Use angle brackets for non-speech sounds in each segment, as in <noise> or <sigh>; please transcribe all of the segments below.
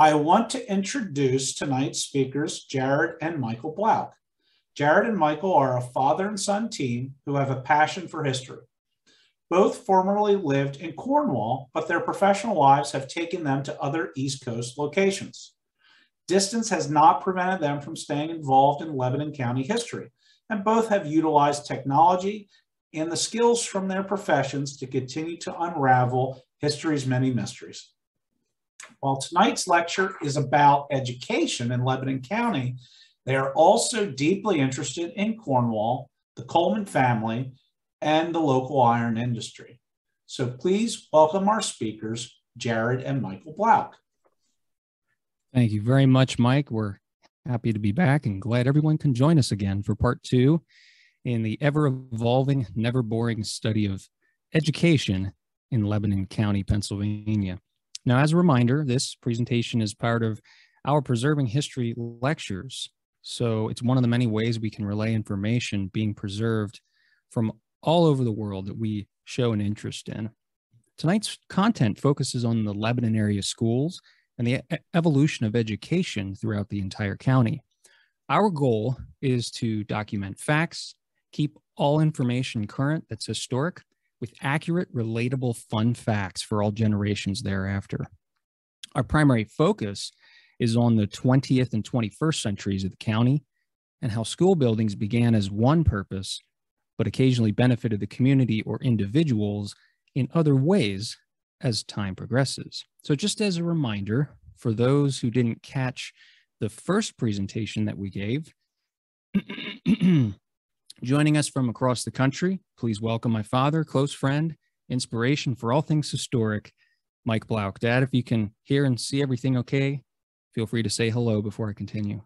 I want to introduce tonight's speakers, Jared and Michael Blouch. Jared and Michael are a father and son team who have a passion for history. Both formerly lived in Cornwall, but their professional lives have taken them to other East Coast locations. Distance has not prevented them from staying involved in Lebanon County history, and both have utilized technology and the skills from their professions to continue to unravel history's many mysteries. While tonight's lecture is about education in Lebanon County, they are also deeply interested in Cornwall, the Coleman family, and the local iron industry. So please welcome our speakers, Jared and Michael Blouch. Thank you very much, Mike. We're happy to be back and glad everyone can join us again for part two in the ever evolving, never boring study of education in Lebanon County, Pennsylvania. Now, as a reminder, this presentation is part of our Preserving History lectures. So it's one of the many ways we can relay information being preserved from all over the world that we show an interest in. Tonight's content focuses on the Lebanon area schools and the evolution of education throughout the entire county. Our goal is to document facts, keep all information current that's historic, with accurate, relatable, fun facts for all generations thereafter. Our primary focus is on the 20th and 21st centuries of the county and how school buildings began as one purpose, but occasionally benefited the community or individuals in other ways as time progresses. So, just as a reminder for those who didn't catch the first presentation that we gave, <clears throat> joining us from across the country, please welcome my father, close friend, inspiration for all things historic, Mike Blouch. Dad, if you can hear and see everything okay, feel free to say hello before I continue.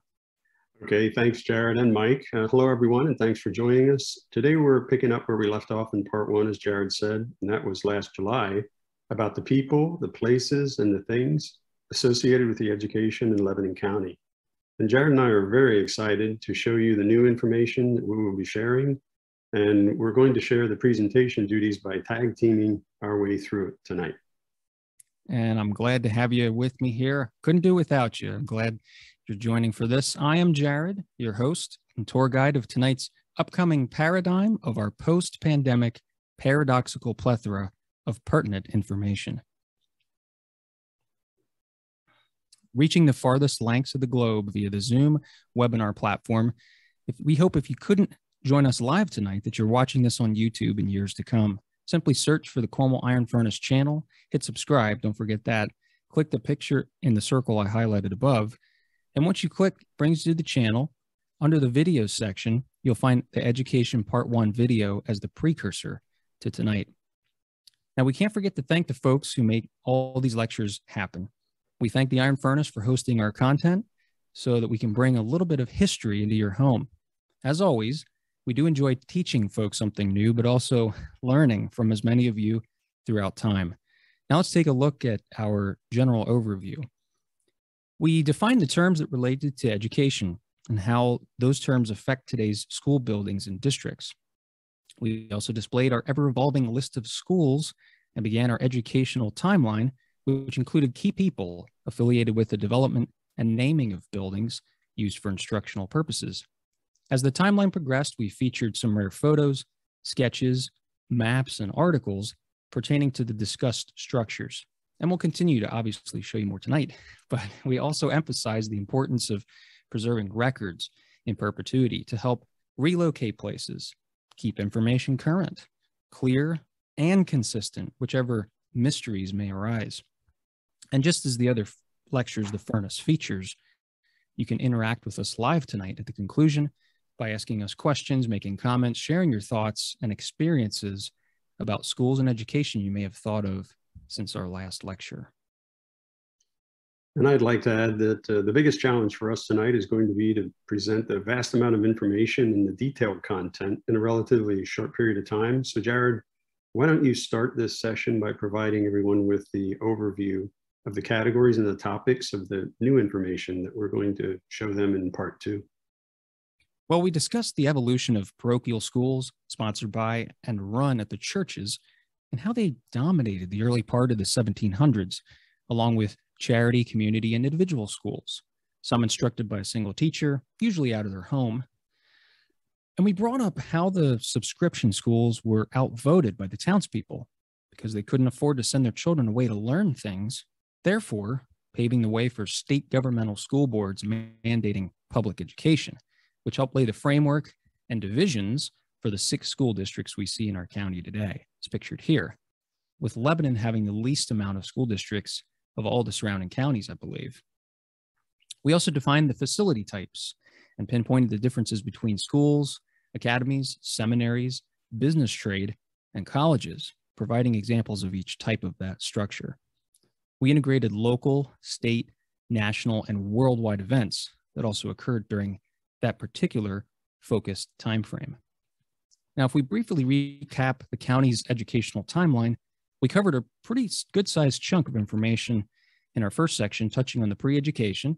Okay, thanks, Jared and Mike. Uh, hello, everyone, and thanks for joining us. Today, we're picking up where we left off in part one, as Jared said, and that was last July, about the people, the places, and the things associated with the education in Lebanon County. And Jared and I are very excited to show you the new information that we will be sharing. And we're going to share the presentation duties by tag teaming our way through it tonight. And I'm glad to have you with me here. Couldn't do without you. I'm glad you're joining for this. I am Jared, your host and tour guide of tonight's upcoming paradigm of our post pandemic paradoxical plethora of pertinent information. Reaching the farthest lengths of the globe via the Zoom webinar platform. If, we hope if you couldn't join us live tonight, that you're watching this on YouTube in years to come. Simply search for the Cornwall Iron Furnace channel, hit subscribe, don't forget that. Click the picture in the circle I highlighted above. And once you click, brings you to the channel. Under the videos section, you'll find the Education Part 1 video as the precursor to tonight. Now, we can't forget to thank the folks who make all these lectures happen. We thank the Iron Furnace for hosting our content so that we can bring a little bit of history into your home. As always, we do enjoy teaching folks something new, but also learning from as many of you throughout time. Now let's take a look at our general overview. We defined the terms that related to education and how those terms affect today's school buildings and districts. We also displayed our ever evolving list of schools and began our educational timeline, which included key people affiliated with the development and naming of buildings used for instructional purposes. As the timeline progressed, we featured some rare photos, sketches, maps, and articles pertaining to the discussed structures. And we'll continue to obviously show you more tonight, <laughs> but we also emphasize the importance of preserving records in perpetuity to help relocate places, keep information current, clear, and consistent, whichever mysteries may arise. And just as the other lectures the furnace features, you can interact with us live tonight at the conclusion by asking us questions, making comments, sharing your thoughts and experiences about schools and education you may have thought of since our last lecture. And I'd like to add that uh, the biggest challenge for us tonight is going to be to present the vast amount of information and the detailed content in a relatively short period of time. So Jared, why don't you start this session by providing everyone with the overview of the categories and the topics of the new information that we're going to show them in part two. Well, we discussed the evolution of parochial schools sponsored by and run at the churches and how they dominated the early part of the 1700s, along with charity, community, and individual schools, some instructed by a single teacher, usually out of their home. And we brought up how the subscription schools were outvoted by the townspeople because they couldn't afford to send their children away to learn things, therefore, paving the way for state governmental school boards mandating public education, which helped lay the framework and divisions for the six school districts we see in our county today. It's pictured here, with Lebanon having the least amount of school districts of all the surrounding counties, I believe. We also defined the facility types and pinpointed the differences between schools, academies, seminaries, business trade, and colleges, providing examples of each type of that structure. We integrated local, state, national, and worldwide events that also occurred during that particular focused time frame. Now, if we briefly recap the county's educational timeline, we covered a pretty good sized chunk of information in our first section, touching on the pre education,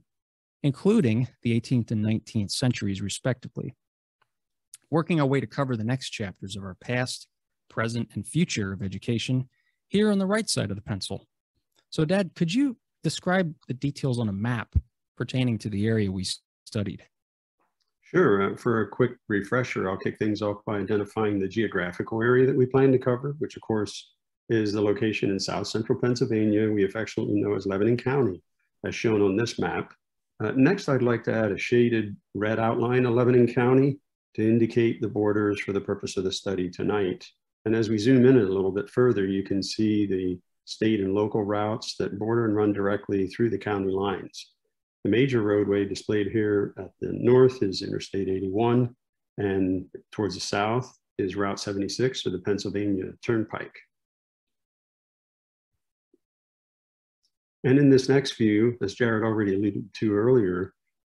including the 18th and 19th centuries, respectively. Working our way to cover the next chapters of our past, present, and future of education here on the right side of the pencil. So, Dad, could you describe the details on a map pertaining to the area we studied? Sure. Uh, for a quick refresher, I'll kick things off by identifying the geographical area that we plan to cover, which of course is the location in south central Pennsylvania we affectionately know as Lebanon County, as shown on this map. Uh, next, I'd like to add a shaded red outline of Lebanon County to indicate the borders for the purpose of the study tonight. And as we zoom in a little bit further, you can see the state and local routes that border and run directly through the county lines. The major roadway displayed here at the north is Interstate 81, and towards the south is Route 76 or the Pennsylvania Turnpike. And in this next view, as Jared already alluded to earlier,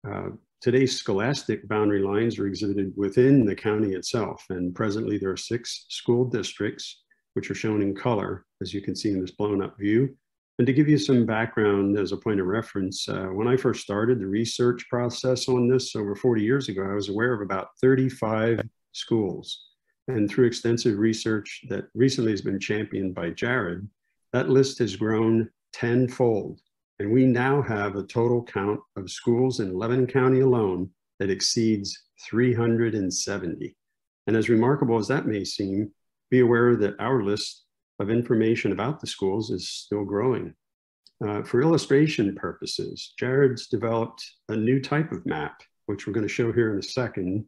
uh, today's scholastic boundary lines are exhibited within the county itself. And presently there are six school districts, which are shown in color, as you can see in this blown up view. And to give you some background as a point of reference, uh, when I first started the research process on this over 40 years ago, I was aware of about 35 schools. And through extensive research that recently has been championed by Jared, that list has grown tenfold. And we now have a total count of schools in Lebanon County alone that exceeds 370. And as remarkable as that may seem, be aware that our list of information about the schools is still growing. Uh, for illustration purposes, Jared's developed a new type of map, which we're going to show here in a second,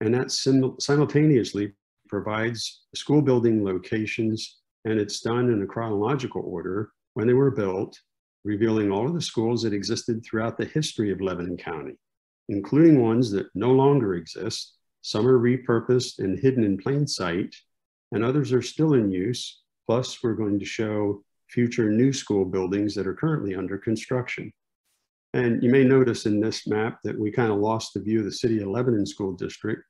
and that sim simultaneously provides school building locations, and it's done in a chronological order when they were built, revealing all of the schools that existed throughout the history of Lebanon County, including ones that no longer exist. Some are repurposed and hidden in plain sight, and others are still in use Plus, we're going to show future new school buildings that are currently under construction. And you may notice in this map that we kind of lost the view of the City of Lebanon School District.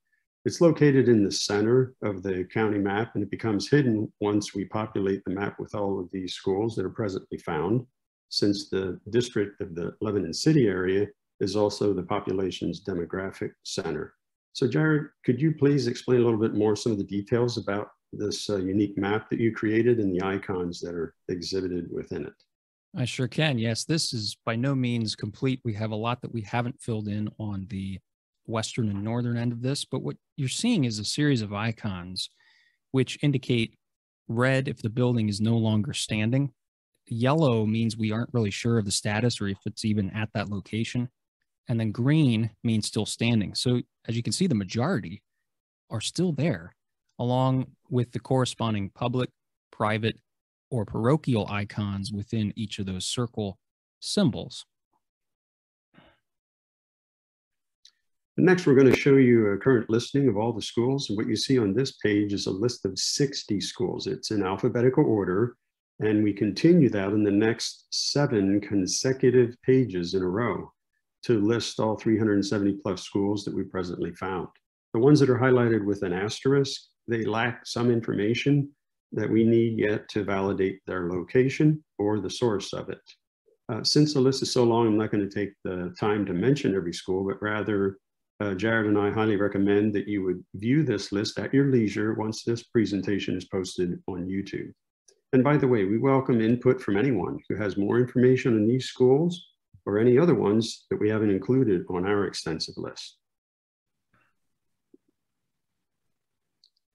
It's located in the center of the county map and it becomes hidden once we populate the map with all of these schools that are presently found, since the district of the Lebanon City area is also the population's demographic center. So Jared, could you please explain a little bit more some of the details about this uh, unique map that you created and the icons that are exhibited within it. I sure can. Yes, this is by no means complete. We have a lot that we haven't filled in on the western and northern end of this, but what you're seeing is a series of icons which indicate red if the building is no longer standing. Yellow means we aren't really sure of the status or if it's even at that location. And then green means still standing. So as you can see, the majority are still there along with the corresponding public, private, or parochial icons within each of those circle symbols. Next, we're going to show you a current listing of all the schools. And what you see on this page is a list of 60 schools. It's in alphabetical order. And we continue that in the next seven consecutive pages in a row to list all 370 plus schools that we presently found. The ones that are highlighted with an asterisk they lack some information that we need yet to validate their location or the source of it. Uh, since the list is so long, I'm not going to take the time to mention every school, but rather uh, Jared and I highly recommend that you would view this list at your leisure once this presentation is posted on YouTube. And by the way, we welcome input from anyone who has more information on these schools or any other ones that we haven't included on our extensive list.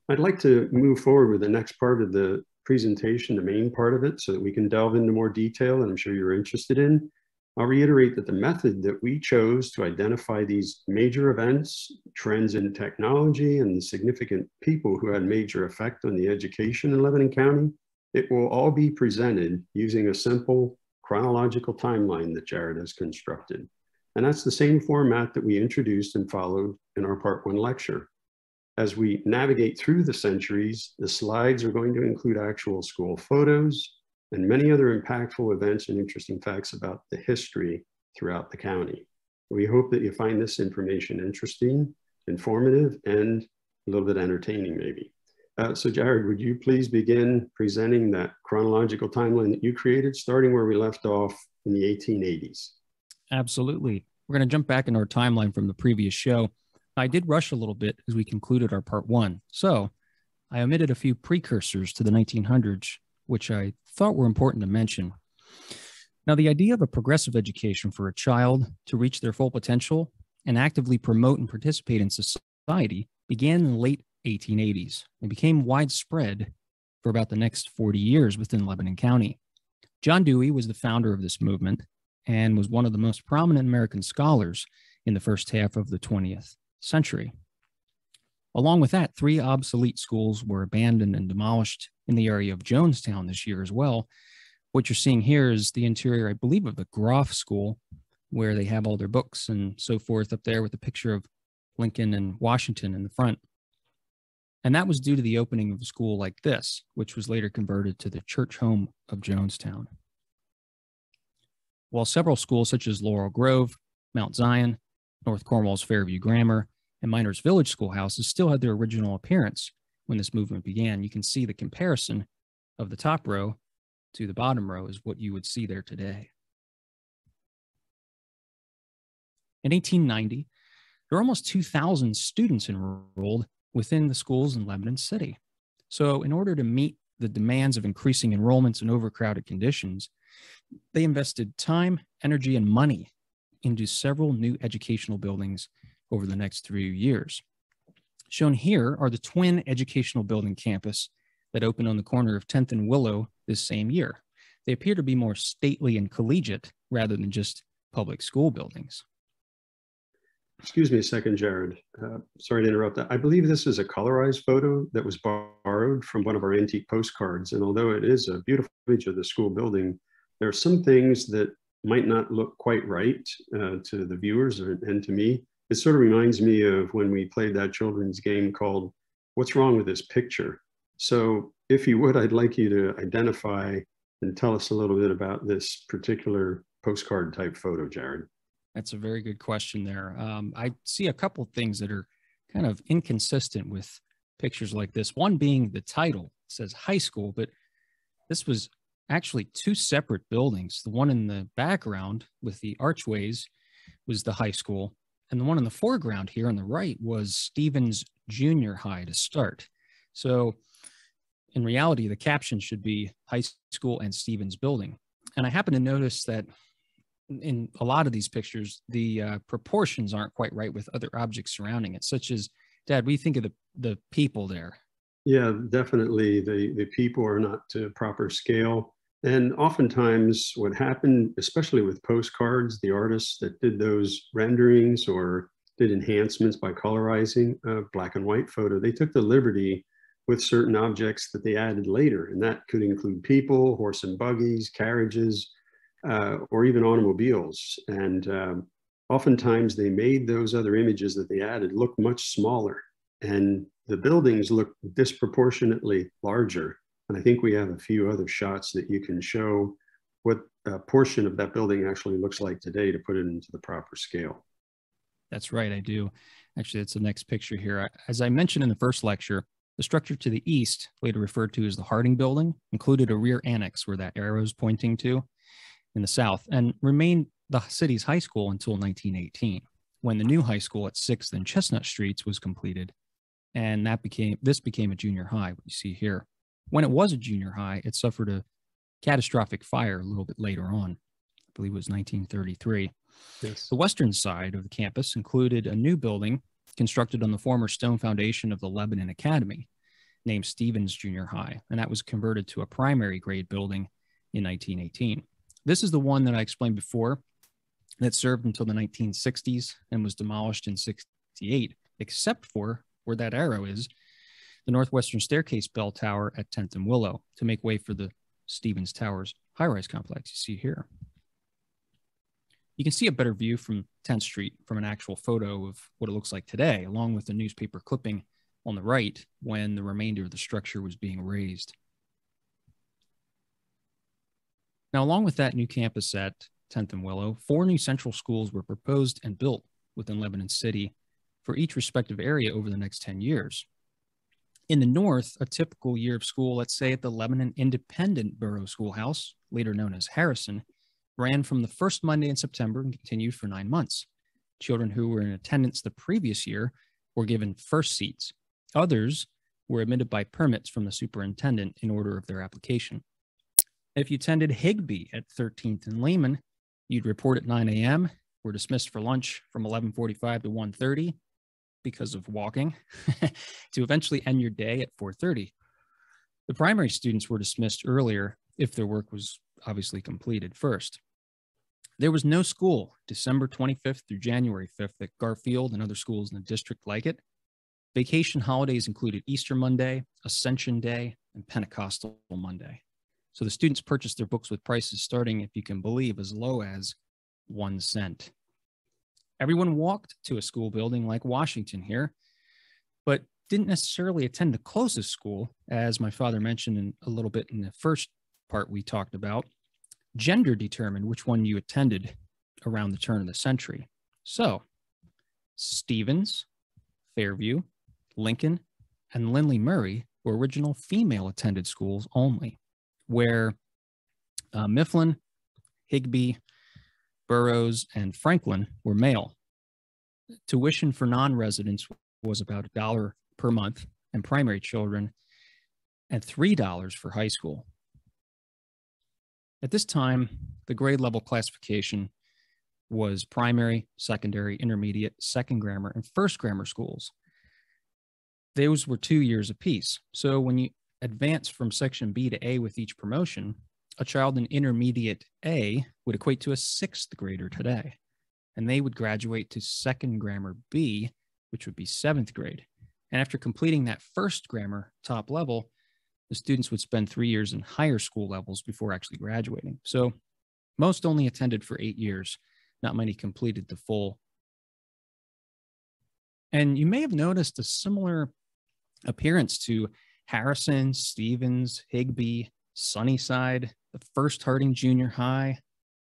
I'd like to move forward with the next part of the presentation, the main part of it, so that we can delve into more detail and I'm sure you're interested in. I'll reiterate that the method that we chose to identify these major events, trends in technology, and the significant people who had major effect on the education in Lebanon County, it will all be presented using a simple chronological timeline that Jared has constructed. And that's the same format that we introduced and followed in our part one lecture. As we navigate through the centuries, the slides are going to include actual school photos and many other impactful events and interesting facts about the history throughout the county. We hope that you find this information interesting, informative, and a little bit entertaining maybe. Uh, so Jared, would you please begin presenting that chronological timeline that you created, starting where we left off in the 1880s? Absolutely. We're going to jump back in our timeline from the previous show I did rush a little bit as we concluded our part one. So I omitted a few precursors to the 1900s, which I thought were important to mention. Now, the idea of a progressive education for a child to reach their full potential and actively promote and participate in society began in the late 1880s and became widespread for about the next 40 years within Lebanon County. John Dewey was the founder of this movement and was one of the most prominent American scholars in the first half of the 20th century. Along with that, three obsolete schools were abandoned and demolished in the area of Jonestown this year as well. What you're seeing here is the interior, I believe, of the Groff School, where they have all their books and so forth up there with a picture of Lincoln and Washington in the front. And that was due to the opening of a school like this, which was later converted to the church home of Jonestown. While several schools such as Laurel Grove, Mount Zion, North Cornwall's Fairview Grammar, and Miners Village schoolhouses still had their original appearance when this movement began. You can see the comparison of the top row to the bottom row is what you would see there today. In 1890, there were almost 2,000 students enrolled within the schools in Lebanon City. So, in order to meet the demands of increasing enrollments and overcrowded conditions, they invested time, energy, and money into several new educational buildings over the next three years. Shown here are the twin educational building campus that opened on the corner of 10th and Willow this same year. They appear to be more stately and collegiate rather than just public school buildings. Excuse me a second, Jared. Uh, sorry to interrupt that. I believe this is a colorized photo that was borrowed from one of our antique postcards. And although it is a beautiful image of the school building, there are some things that might not look quite right uh, to the viewers or, and to me. It sort of reminds me of when we played that children's game called What's Wrong with This Picture? So, if you would, I'd like you to identify and tell us a little bit about this particular postcard type photo, Jared. That's a very good question there. Um, I see a couple things that are kind of inconsistent with pictures like this. One being the title says high school, but this was actually two separate buildings. The one in the background with the archways was the high school, and the one in the foreground here on the right was Stevens Junior High to start. So, in reality, the caption should be high school and Stevens building. And I happen to notice that in a lot of these pictures, the uh, proportions aren't quite right with other objects surrounding it, such as, Dad, what do you think of the, the people there? Yeah, definitely. The, the people are not to proper scale. And oftentimes, what happened, especially with postcards, the artists that did those renderings or did enhancements by colorizing a black and white photo, they took the liberty with certain objects that they added later. And that could include people, horse and buggies, carriages, uh, or even automobiles. And um, oftentimes they made those other images that they added look much smaller. And the buildings look disproportionately larger and I think we have a few other shots that you can show what a portion of that building actually looks like today to put it into the proper scale. That's right, I do. Actually, that's the next picture here. As I mentioned in the first lecture, the structure to the east, later referred to as the Harding Building, included a rear annex where that arrow is pointing to in the south and remained the city's high school until 1918, when the new high school at 6th and Chestnut Streets was completed. And that became this became a junior high, what you see here. When it was a junior high, it suffered a catastrophic fire a little bit later on. I believe it was 1933. Yes. The western side of the campus included a new building constructed on the former stone foundation of the Lebanon Academy, named Stevens Junior High, and that was converted to a primary grade building in 1918. This is the one that I explained before that served until the 1960s and was demolished in 68, except for where that arrow is, the northwestern staircase bell tower at 10th and Willow to make way for the Stevens Towers high rise complex you see here. You can see a better view from 10th Street from an actual photo of what it looks like today, along with the newspaper clipping on the right when the remainder of the structure was being raised. Now, along with that new campus at 10th and Willow, four new central schools were proposed and built within Lebanon City for each respective area over the next 10 years. In the north, a typical year of school, let's say at the Lebanon Independent Borough Schoolhouse, later known as Harrison, ran from the first Monday in September and continued for nine months. Children who were in attendance the previous year were given first seats. Others were admitted by permits from the superintendent in order of their application. If you attended Higbee at 13th and Lehman, you'd report at 9 a.m. Were dismissed for lunch from 11:45 to 1:30 because of walking, <laughs> to eventually end your day at 4:30. The primary students were dismissed earlier if their work was obviously completed first. There was no school December 25th through January 5th at Garfield and other schools in the district like it. Vacation holidays included Easter Monday, Ascension Day, and Pentecostal Monday. So the students purchased their books with prices starting, if you can believe, as low as one cent. Everyone walked to a school building like Washington here, but didn't necessarily attend the closest school, as my father mentioned in a little bit in the first part we talked about gender determined which one you attended around the turn of the century. So, Stevens, Fairview, Lincoln, and Lindley Murray were original female attended schools only, where uh, Mifflin, Higbee, Burroughs, and Franklin were male. Tuition for non residents was about a dollar per month, and primary children, and $3 for high school. At this time, the grade level classification was primary, secondary, intermediate, second grammar, and first grammar schools. Those were two years apiece. So when you advance from section B to A with each promotion, a child in intermediate A would equate to a sixth grader today. And they would graduate to second grammar B, which would be seventh grade. And after completing that first grammar top level, the students would spend three years in higher school levels before actually graduating. So most only attended for eight years, not many completed the full. And you may have noticed a similar appearance to Harrison, Stevens, Higbee, Sunnyside, First Harding Junior High,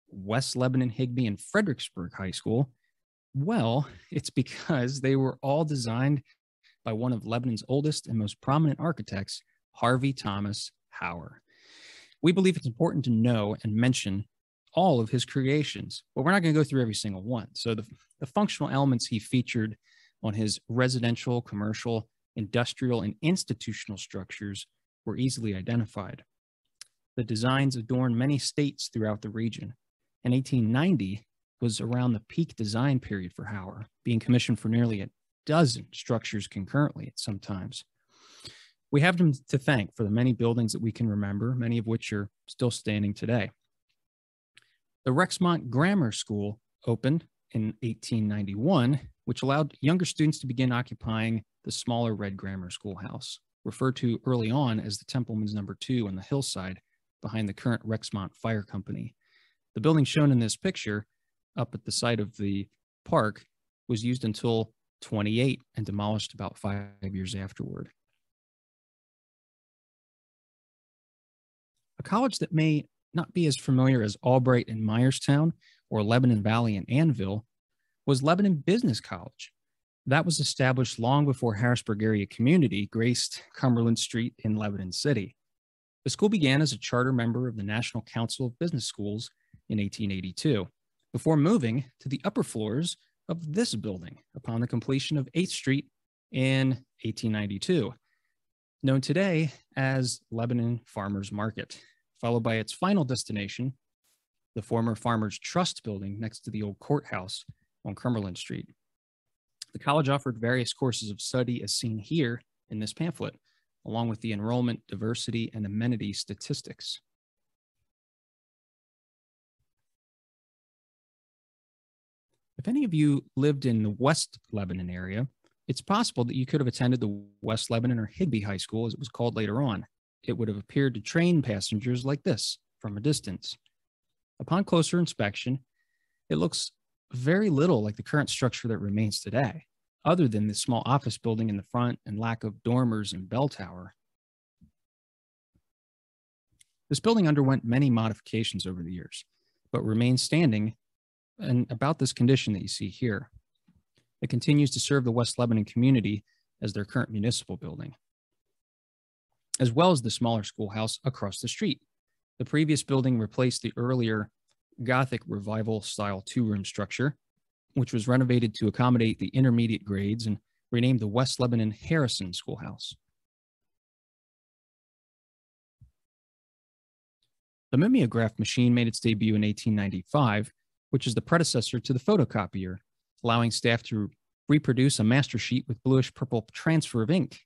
West Lebanon Higbee, and Fredericksburg High School. Well, it's because they were all designed by one of Lebanon's oldest and most prominent architects, Harvey Thomas Hauer. We believe it's important to know and mention all of his creations, but we're not going to go through every single one. So the, the functional elements he featured on his residential, commercial, industrial, and institutional structures were easily identified. The designs adorn many states throughout the region. In 1890 was around the peak design period for Hauer, being commissioned for nearly a dozen structures concurrently at some times. We have them to thank for the many buildings that we can remember, many of which are still standing today. The Rexmont Grammar School opened in 1891, which allowed younger students to begin occupying the smaller red grammar schoolhouse, referred to early on as the Templeman's number two on the hillside behind the current Rexmont Fire Company. The building shown in this picture up at the site of the park was used until 28 and demolished about five years afterward. A college that may not be as familiar as Albright and Myerstown or Lebanon Valley in Annville was Lebanon Business College. That was established long before Harrisburg area community graced Cumberland Street in Lebanon City. The school began as a charter member of the National Council of Business Schools in 1882, before moving to the upper floors of this building upon the completion of 8th Street in 1892. known today as Lebanon Farmers Market, followed by its final destination, the former Farmers Trust building next to the old courthouse on Cumberland Street. The college offered various courses of study as seen here in this pamphlet, along with the enrollment, diversity, and amenity statistics. If any of you lived in the West Lebanon area, it's possible that you could have attended the West Lebanon or Higbee High School, as it was called later on. It would have appeared to train passengers like this from a distance. Upon closer inspection, it looks very little like the current structure that remains today, other than the small office building in the front and lack of dormers and bell tower. This building underwent many modifications over the years, but remains standing and about this condition that you see here. It continues to serve the West Lebanon community as their current municipal building, as well as the smaller schoolhouse across the street. The previous building replaced the earlier Gothic Revival style two room structure, which was renovated to accommodate the intermediate grades and renamed the West Lebanon Harrison Schoolhouse. The mimeograph machine made its debut in 1895 which is the predecessor to the photocopier, allowing staff to reproduce a master sheet with bluish purple transfer of ink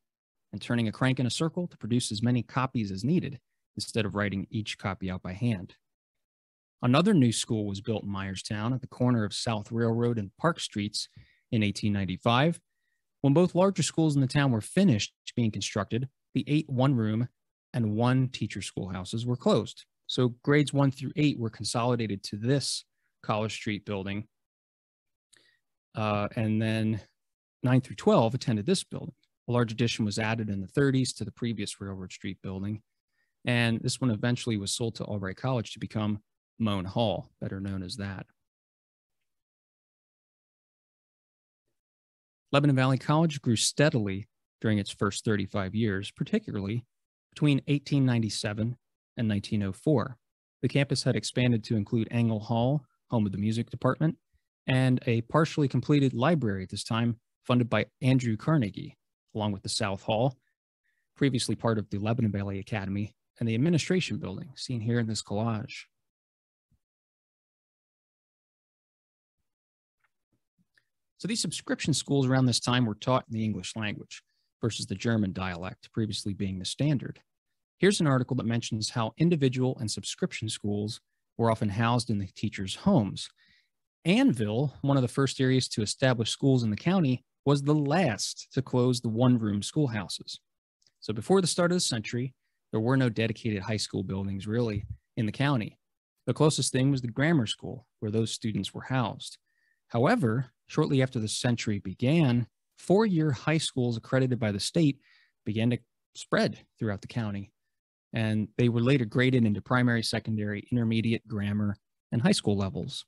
and turning a crank in a circle to produce as many copies as needed instead of writing each copy out by hand. Another new school was built in Myerstown at the corner of South Railroad and Park Streets in 1895. When both larger schools in the town were finished being constructed, the eight one room and one teacher schoolhouses were closed. So grades one through eight were consolidated to this College Street building. Uh, and then 9 through 12 attended this building. A large addition was added in the 30s to the previous Railroad Street building. And this one eventually was sold to Albright College to become Mohn Hall, better known as that. Lebanon Valley College grew steadily during its first 35 years, particularly between 1897 and 1904. The campus had expanded to include Engel Hall, home of the music department, and a partially completed library at this time funded by Andrew Carnegie, along with the South Hall, previously part of the Lebanon Valley Academy, and the administration building seen here in this collage. So these subscription schools around this time were taught in the English language versus the German dialect, previously being the standard. Here's an article that mentions how individual and subscription schools were often housed in the teachers' homes. Annville, one of the first areas to establish schools in the county, was the last to close the one room schoolhouses. So before the start of the century, there were no dedicated high school buildings really in the county. The closest thing was the grammar school, where those students were housed. However, shortly after the century began, four year high schools accredited by the state began to spread throughout the county and they were later graded into primary, secondary, intermediate, grammar, and high school levels.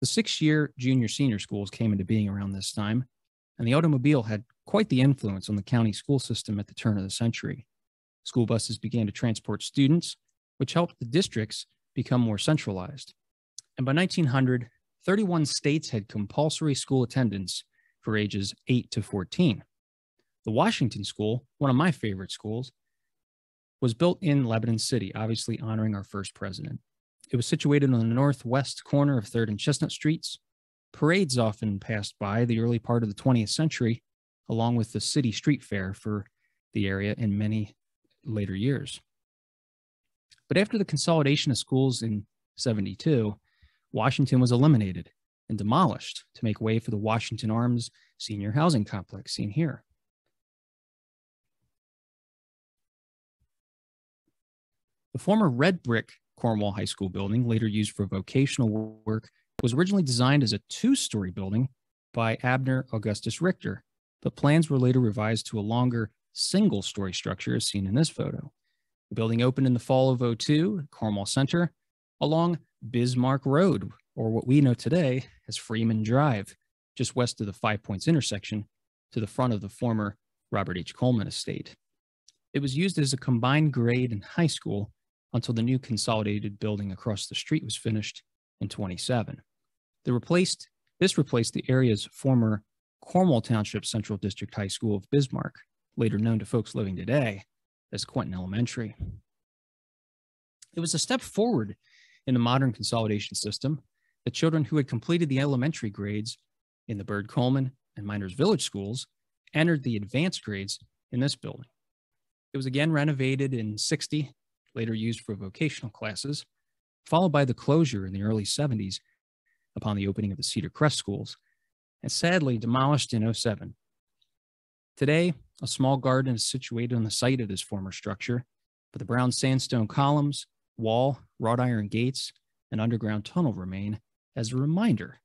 The six-year junior senior schools came into being around this time, and the automobile had quite the influence on the county school system at the turn of the century. School buses began to transport students, which helped the districts become more centralized. And by 1900, 31 states had compulsory school attendance for ages 8 to 14. The Washington School, one of my favorite schools, was built in Lebanon City, obviously honoring our first president. It was situated on the northwest corner of 3rd and Chestnut Streets. Parades often passed by the early part of the 20th century, along with the city street fair for the area in many later years. But after the consolidation of schools in 72, Washington was eliminated and demolished to make way for the Washington Arms Senior Housing Complex seen here. The former red brick Cornwall High School building, later used for vocational work, was originally designed as a two story building by Abner Augustus Richter, but plans were later revised to a longer single story structure as seen in this photo. The building opened in the fall of 02 at Cornwall Center along Bismarck Road, or what we know today as Freeman Drive, just west of the Five Points intersection to the front of the former Robert H. Coleman estate. It was used as a combined grade and high school until the new consolidated building across the street was finished in 27. The replaced, this replaced the area's former Cornwall Township Central District High School of Bismarck, later known to folks living today as Quentin Elementary. It was a step forward in the modern consolidation system that children who had completed the elementary grades in the Byrd Coleman and Miners Village schools entered the advanced grades in this building. It was again renovated in 60, later used for vocational classes, followed by the closure in the early 70s upon the opening of the Cedar Crest schools, and sadly demolished in 07. Today, a small garden is situated on the site of this former structure, but the brown sandstone columns, wall, wrought iron gates, and underground tunnel remain as a reminder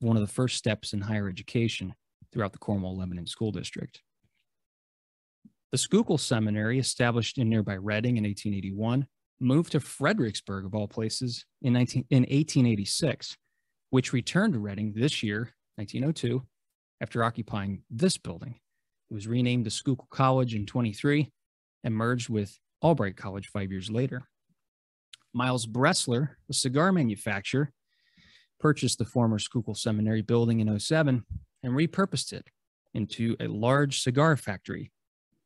of one of the first steps in higher education throughout the Cornwall Lebanon School District. The Schuylkill Seminary, established in nearby Reading in 1881, moved to Fredericksburg, of all places, in, 19, in 1886, which returned to Reading this year, 1902, after occupying this building. It was renamed to Schuylkill College in 23 and merged with Albright College five years later. Miles Bressler, a cigar manufacturer, purchased the former Schuylkill Seminary building in 07 and repurposed it into a large cigar factory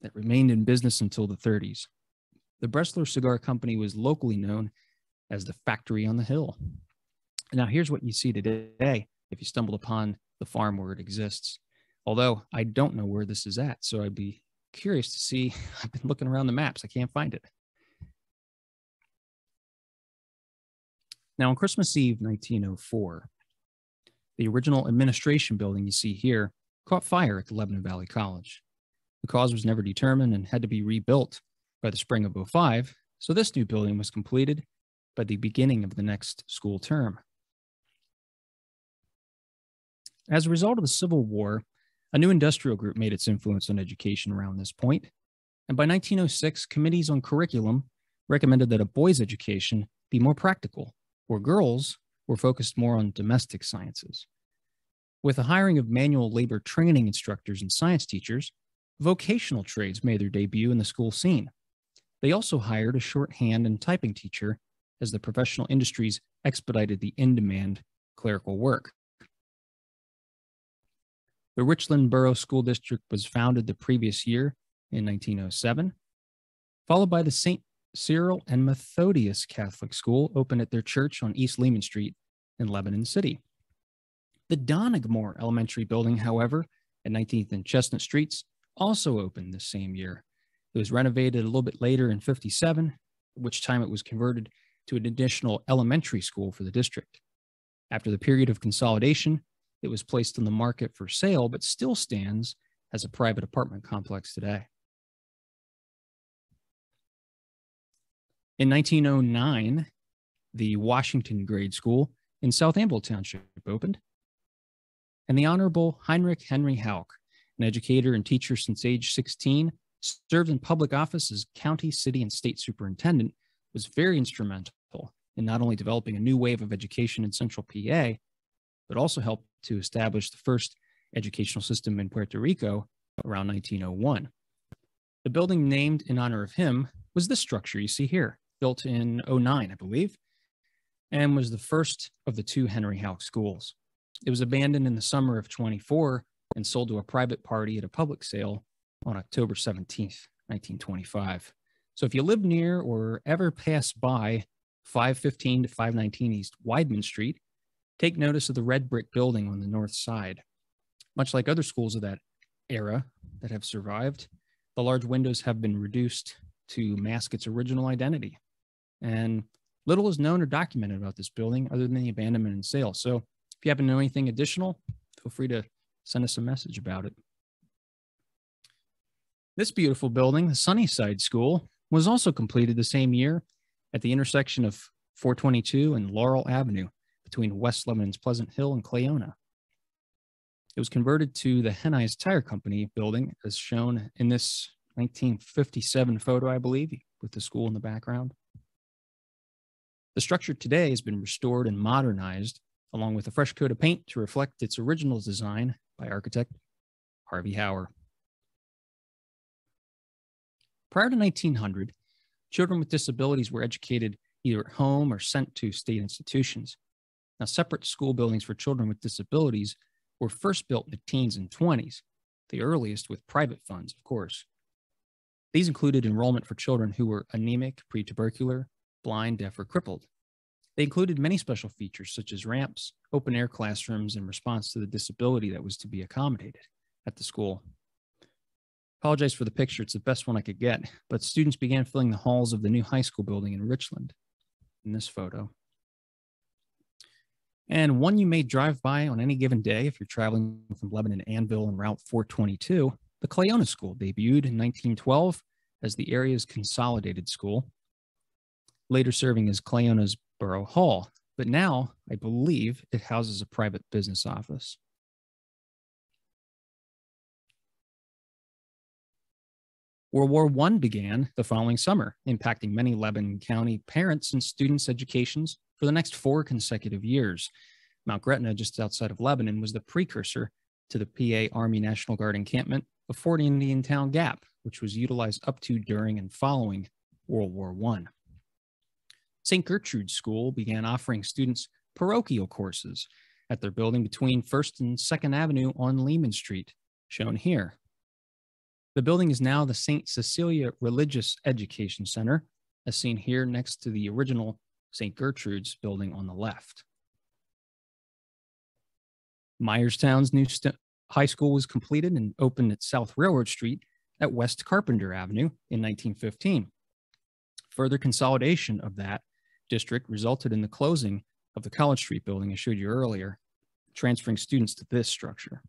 that remained in business until the 30s. The Bressler Cigar Company was locally known as the Factory on the Hill. Now, here's what you see today if you stumbled upon the farm where it exists. Although I don't know where this is at, so I'd be curious to see. <laughs> I've been looking around the maps, I can't find it. Now, on Christmas Eve 1904, the original administration building you see here caught fire at the Lebanon Valley College. The cause was never determined and had to be rebuilt by the spring of 05, so this new building was completed by the beginning of the next school term. As a result of the Civil War, a new industrial group made its influence on education around this point, and by 1906, committees on curriculum recommended that a boys' education be more practical, where girls were focused more on domestic sciences. With the hiring of manual labor training instructors and science teachers, vocational trades made their debut in the school scene. They also hired a shorthand and typing teacher as the professional industries expedited the in demand clerical work. The Richland Borough School District was founded the previous year in 1907, followed by the St. Cyril and Methodius Catholic School opened at their church on East Lehman Street in Lebanon City. The Donigmore Elementary Building, however, at 19th and Chestnut Streets, also opened this same year. It was renovated a little bit later in 57, at which time it was converted to an additional elementary school for the district. After the period of consolidation, it was placed on the market for sale, but still stands as a private apartment complex today. In 1909, the Washington Grade School in South Annville Township opened, and the Honorable Heinrich Henry Houck, an educator and teacher since age 16, served in public office as county, city, and state superintendent, was very instrumental in not only developing a new wave of education in central PA, but also helped to establish the first educational system in Puerto Rico around 1901. The building named in honor of him was this structure you see here built in 09, I believe, and was the first of the two Henry Houck schools. It was abandoned in the summer of 24 and sold to a private party at a public sale on October 17th, 1925. So if you live near or ever pass by 515 to 519 East Weidman Street, take notice of the red brick building on the north side. Much like other schools of that era that have survived, the large windows have been reduced to mask its original identity. And little is known or documented about this building other than the abandonment and sale. So if you happen to know anything additional, feel free to send us a message about it. This beautiful building, the Sunnyside School, was also completed the same year at the intersection of 422 and Laurel Avenue between West Lebanon's Pleasant Hill and Cleona. It was converted to the Hennies Tire Company building as shown in this 1957 photo, I believe, with the school in the background. The structure today has been restored and modernized, along with a fresh coat of paint to reflect its original design by architect Harvey Hauer. Prior to 1900, children with disabilities were educated either at home or sent to state institutions. Now, separate school buildings for children with disabilities were first built in the teens and 20s, the earliest with private funds, of course. These included enrollment for children who were anemic, pre-tubercular, blind, deaf, or crippled. They included many special features such as ramps, open air classrooms in response to the disability that was to be accommodated at the school. Apologize for the picture, it's the best one I could get, but students began filling the halls of the new high school building in Richland in this photo. And one you may drive by on any given day if you're traveling from Lebanon Annville and Route 422, the Cleona School debuted in 1912 as the area's consolidated school, later serving as Cleona's Borough Hall, but now I believe it houses a private business office. World War I began the following summer, impacting many Lebanon County parents and students' educations for the next four consecutive years. Mount Gretna, just outside of Lebanon, was the precursor to the PA Army National Guard encampment of Fort Indiantown Gap, which was utilized up to, during, and following World War I. St. Gertrude's School began offering students parochial courses at their building between 1st and 2nd Avenue on Lehman Street, shown here. The building is now the St. Cecilia Religious Education Center, as seen here next to the original St. Gertrude's building on the left. Myerstown's new high school was completed and opened at South Railroad Street at West Carpenter Avenue in 1915. Further consolidation of that district resulted in the closing of the College Street building I showed you earlier, transferring students to this structure.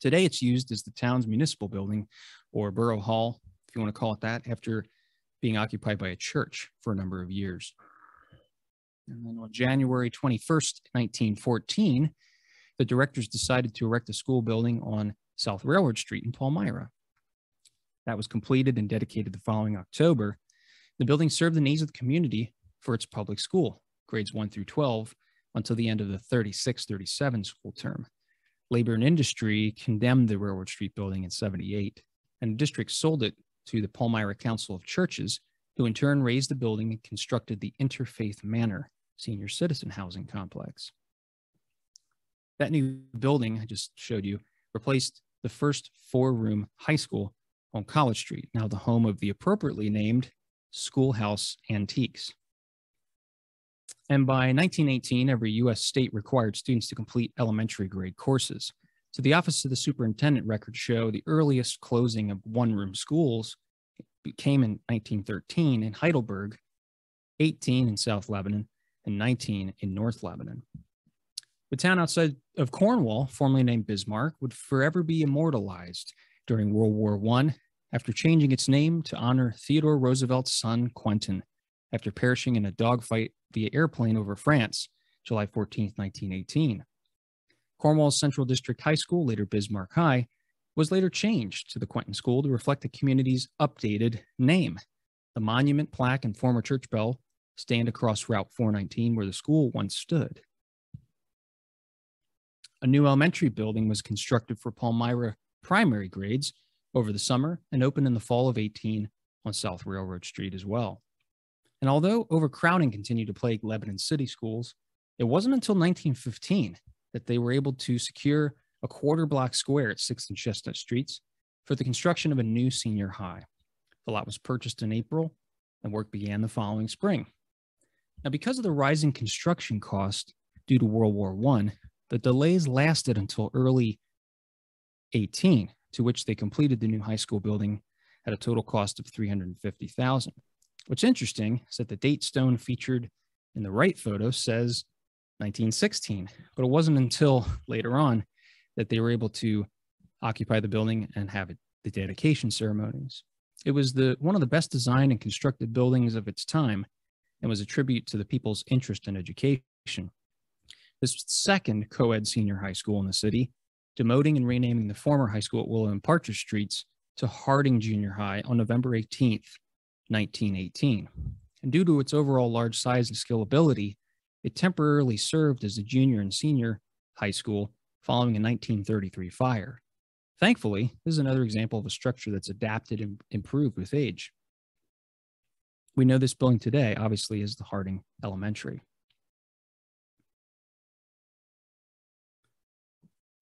Today, it's used as the town's municipal building or borough hall, if you want to call it that, after being occupied by a church for a number of years. And then on January 21st, 1914, the directors decided to erect a school building on South Railroad Street in Palmyra. That was completed and dedicated the following October. The building served the needs of the community for its public school, grades 1 through 12, until the end of the 36 37 school term. Labor and Industry condemned the Railroad Street building in 78, and the district sold it to the Palmyra Council of Churches, who in turn raised the building and constructed the Interfaith Manor senior citizen housing complex. That new building I just showed you replaced the first four room high school on College Street, now the home of the appropriately named Schoolhouse Antiques. And by 1918, every US state required students to complete elementary grade courses. So the Office of the Superintendent records show the earliest closing of one room schools came in 1913 in Heidelberg, 18 in South Lebanon, and 19 in North Lebanon. The town outside of Cornwall, formerly named Bismarck, would forever be immortalized during World War I after changing its name to honor Theodore Roosevelt's son, Quentin, after perishing in a dogfight via airplane over France, July 14, 1918. Cornwall's Central District High School, later Bismarck High, was later changed to the Quentin School to reflect the community's updated name. The monument, plaque, and former church bell stand across Route 419 where the school once stood. A new elementary building was constructed for Palmyra primary grades over the summer and opened in the fall of 18 on South Railroad Street as well. And although overcrowding continued to plague Lebanon city schools, it wasn't until 1915 that they were able to secure a quarter block square at 6th and Chestnut Streets for the construction of a new senior high. The lot was purchased in April and work began the following spring. Now, because of the rising construction cost due to World War I, the delays lasted until early 18, to which they completed the new high school building at a total cost of 350,000. What's interesting is that the date stone featured in the right photo says 1916, but it wasn't until later on that they were able to occupy the building and have it, the dedication ceremonies. It was the one of the best designed and constructed buildings of its time and was a tribute to the people's interest in education. This was second co-ed senior high school in the city, demoting and renaming the former high school at Willow and Partridge Streets to Harding Junior High on November 18th, 1918. And due to its overall large size and scalability, it temporarily served as a junior and senior high school following a 1933 fire. Thankfully, this is another example of a structure that's adapted and improved with age. We know this building today, obviously, is the Harding Elementary.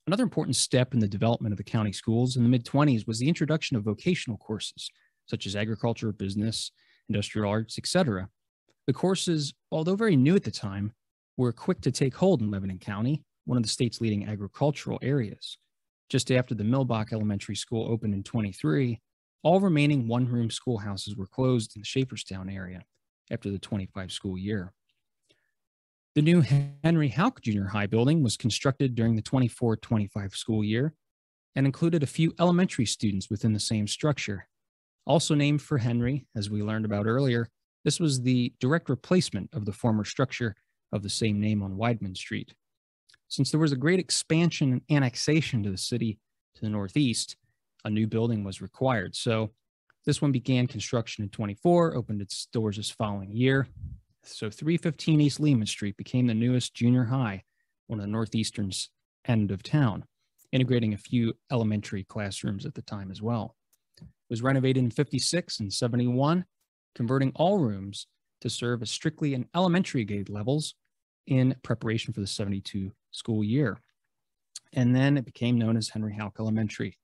Another important step in the development of the county schools in the mid 20s was the introduction of vocational courses such as agriculture, business, industrial arts, etc. The courses, although very new at the time, were quick to take hold in Lebanon County, one of the state's leading agricultural areas. Just after the Millbach Elementary School opened in 23, all remaining one room schoolhouses were closed in the Schaefferstown area after the 25 school year. The new Henry Houck Junior High building was constructed during the 24 25 school year and included a few elementary students within the same structure. Also named for Henry, as we learned about earlier, this was the direct replacement of the former structure of the same name on Weidman Street. Since there was a great expansion and annexation to the city to the northeast, a new building was required. So this one began construction in 24, opened its doors this following year. So 315 East Lehman Street became the newest junior high on the northeastern end of town, integrating a few elementary classrooms at the time as well. It was renovated in 56 and 71, converting all rooms to serve as strictly an elementary grade levels in preparation for the 72 school year. And then it became known as Henry Houck Elementary.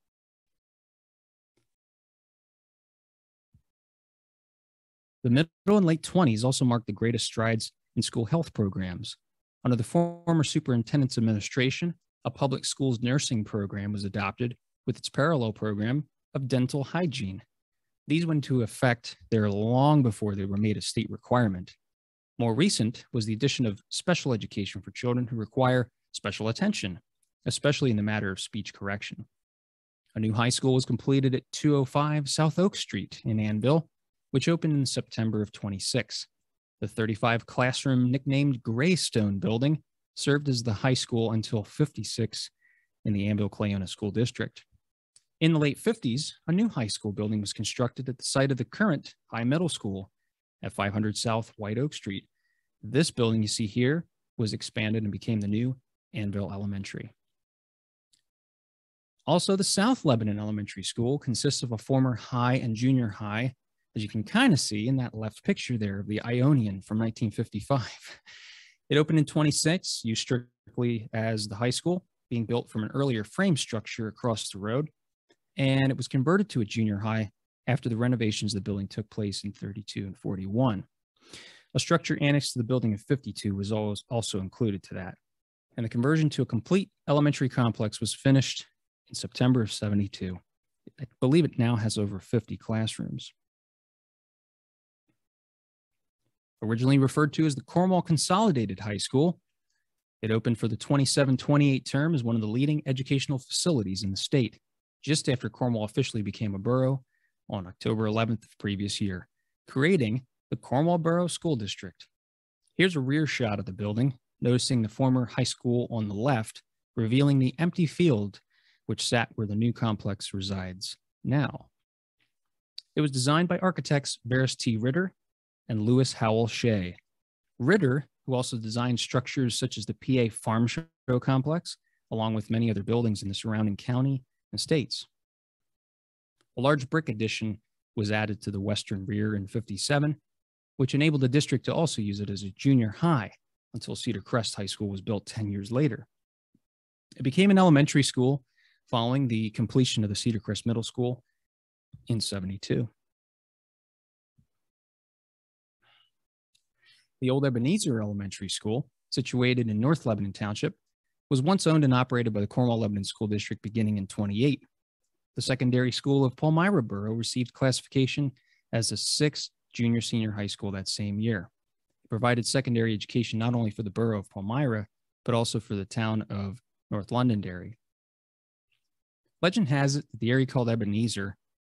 The middle and late 20s also marked the greatest strides in school health programs. Under the former superintendent's administration, a public schools nursing program was adopted with its parallel program of dental hygiene. These went into effect there long before they were made a state requirement. More recent was the addition of special education for children who require special attention, especially in the matter of speech correction. A new high school was completed at 205 South Oak Street in Annville which opened in September of 26. The 35 classroom nicknamed Greystone building served as the high school until 56 in the Annville Cleona School District. In the late 50s, a new high school building was constructed at the site of the current high middle school at 500 South White Oak Street. This building you see here was expanded and became the new Annville Elementary. Also, the South Lebanon Elementary School consists of a former high and junior high as you can kind of see in that left picture there of the Ionian from 1955. It opened in 26, used strictly as the high school, being built from an earlier frame structure across the road. And it was converted to a junior high after the renovations of the building took place in 32 and 41. A structure annexed to the building in 52 was also included to that. And the conversion to a complete elementary complex was finished in September of 72. I believe it now has over 50 classrooms. originally referred to as the Cornwall Consolidated High School. It opened for the 27 28 term as one of the leading educational facilities in the state, just after Cornwall officially became a borough on October 11th of the previous year, creating the Cornwall Borough School District. Here's a rear shot of the building, noticing the former high school on the left, revealing the empty field which sat where the new complex resides now. It was designed by architects Varus T. Ritter and Lewis Howell Shea. Ritter, who also designed structures such as the PA Farm Show complex, along with many other buildings in the surrounding county and states. A large brick addition was added to the western rear in 57, which enabled the district to also use it as a junior high until Cedar Crest High School was built 10 years later. It became an elementary school following the completion of the Cedar Crest Middle School in 72. The old Ebenezer Elementary School, situated in North Lebanon Township, was once owned and operated by the Cornwall Lebanon School District beginning in 28. The secondary school of Palmyra Borough received classification as a sixth junior senior high school that same year. It provided secondary education not only for the borough of Palmyra, but also for the town of North Londonderry. Legend has it that the area called Ebenezer,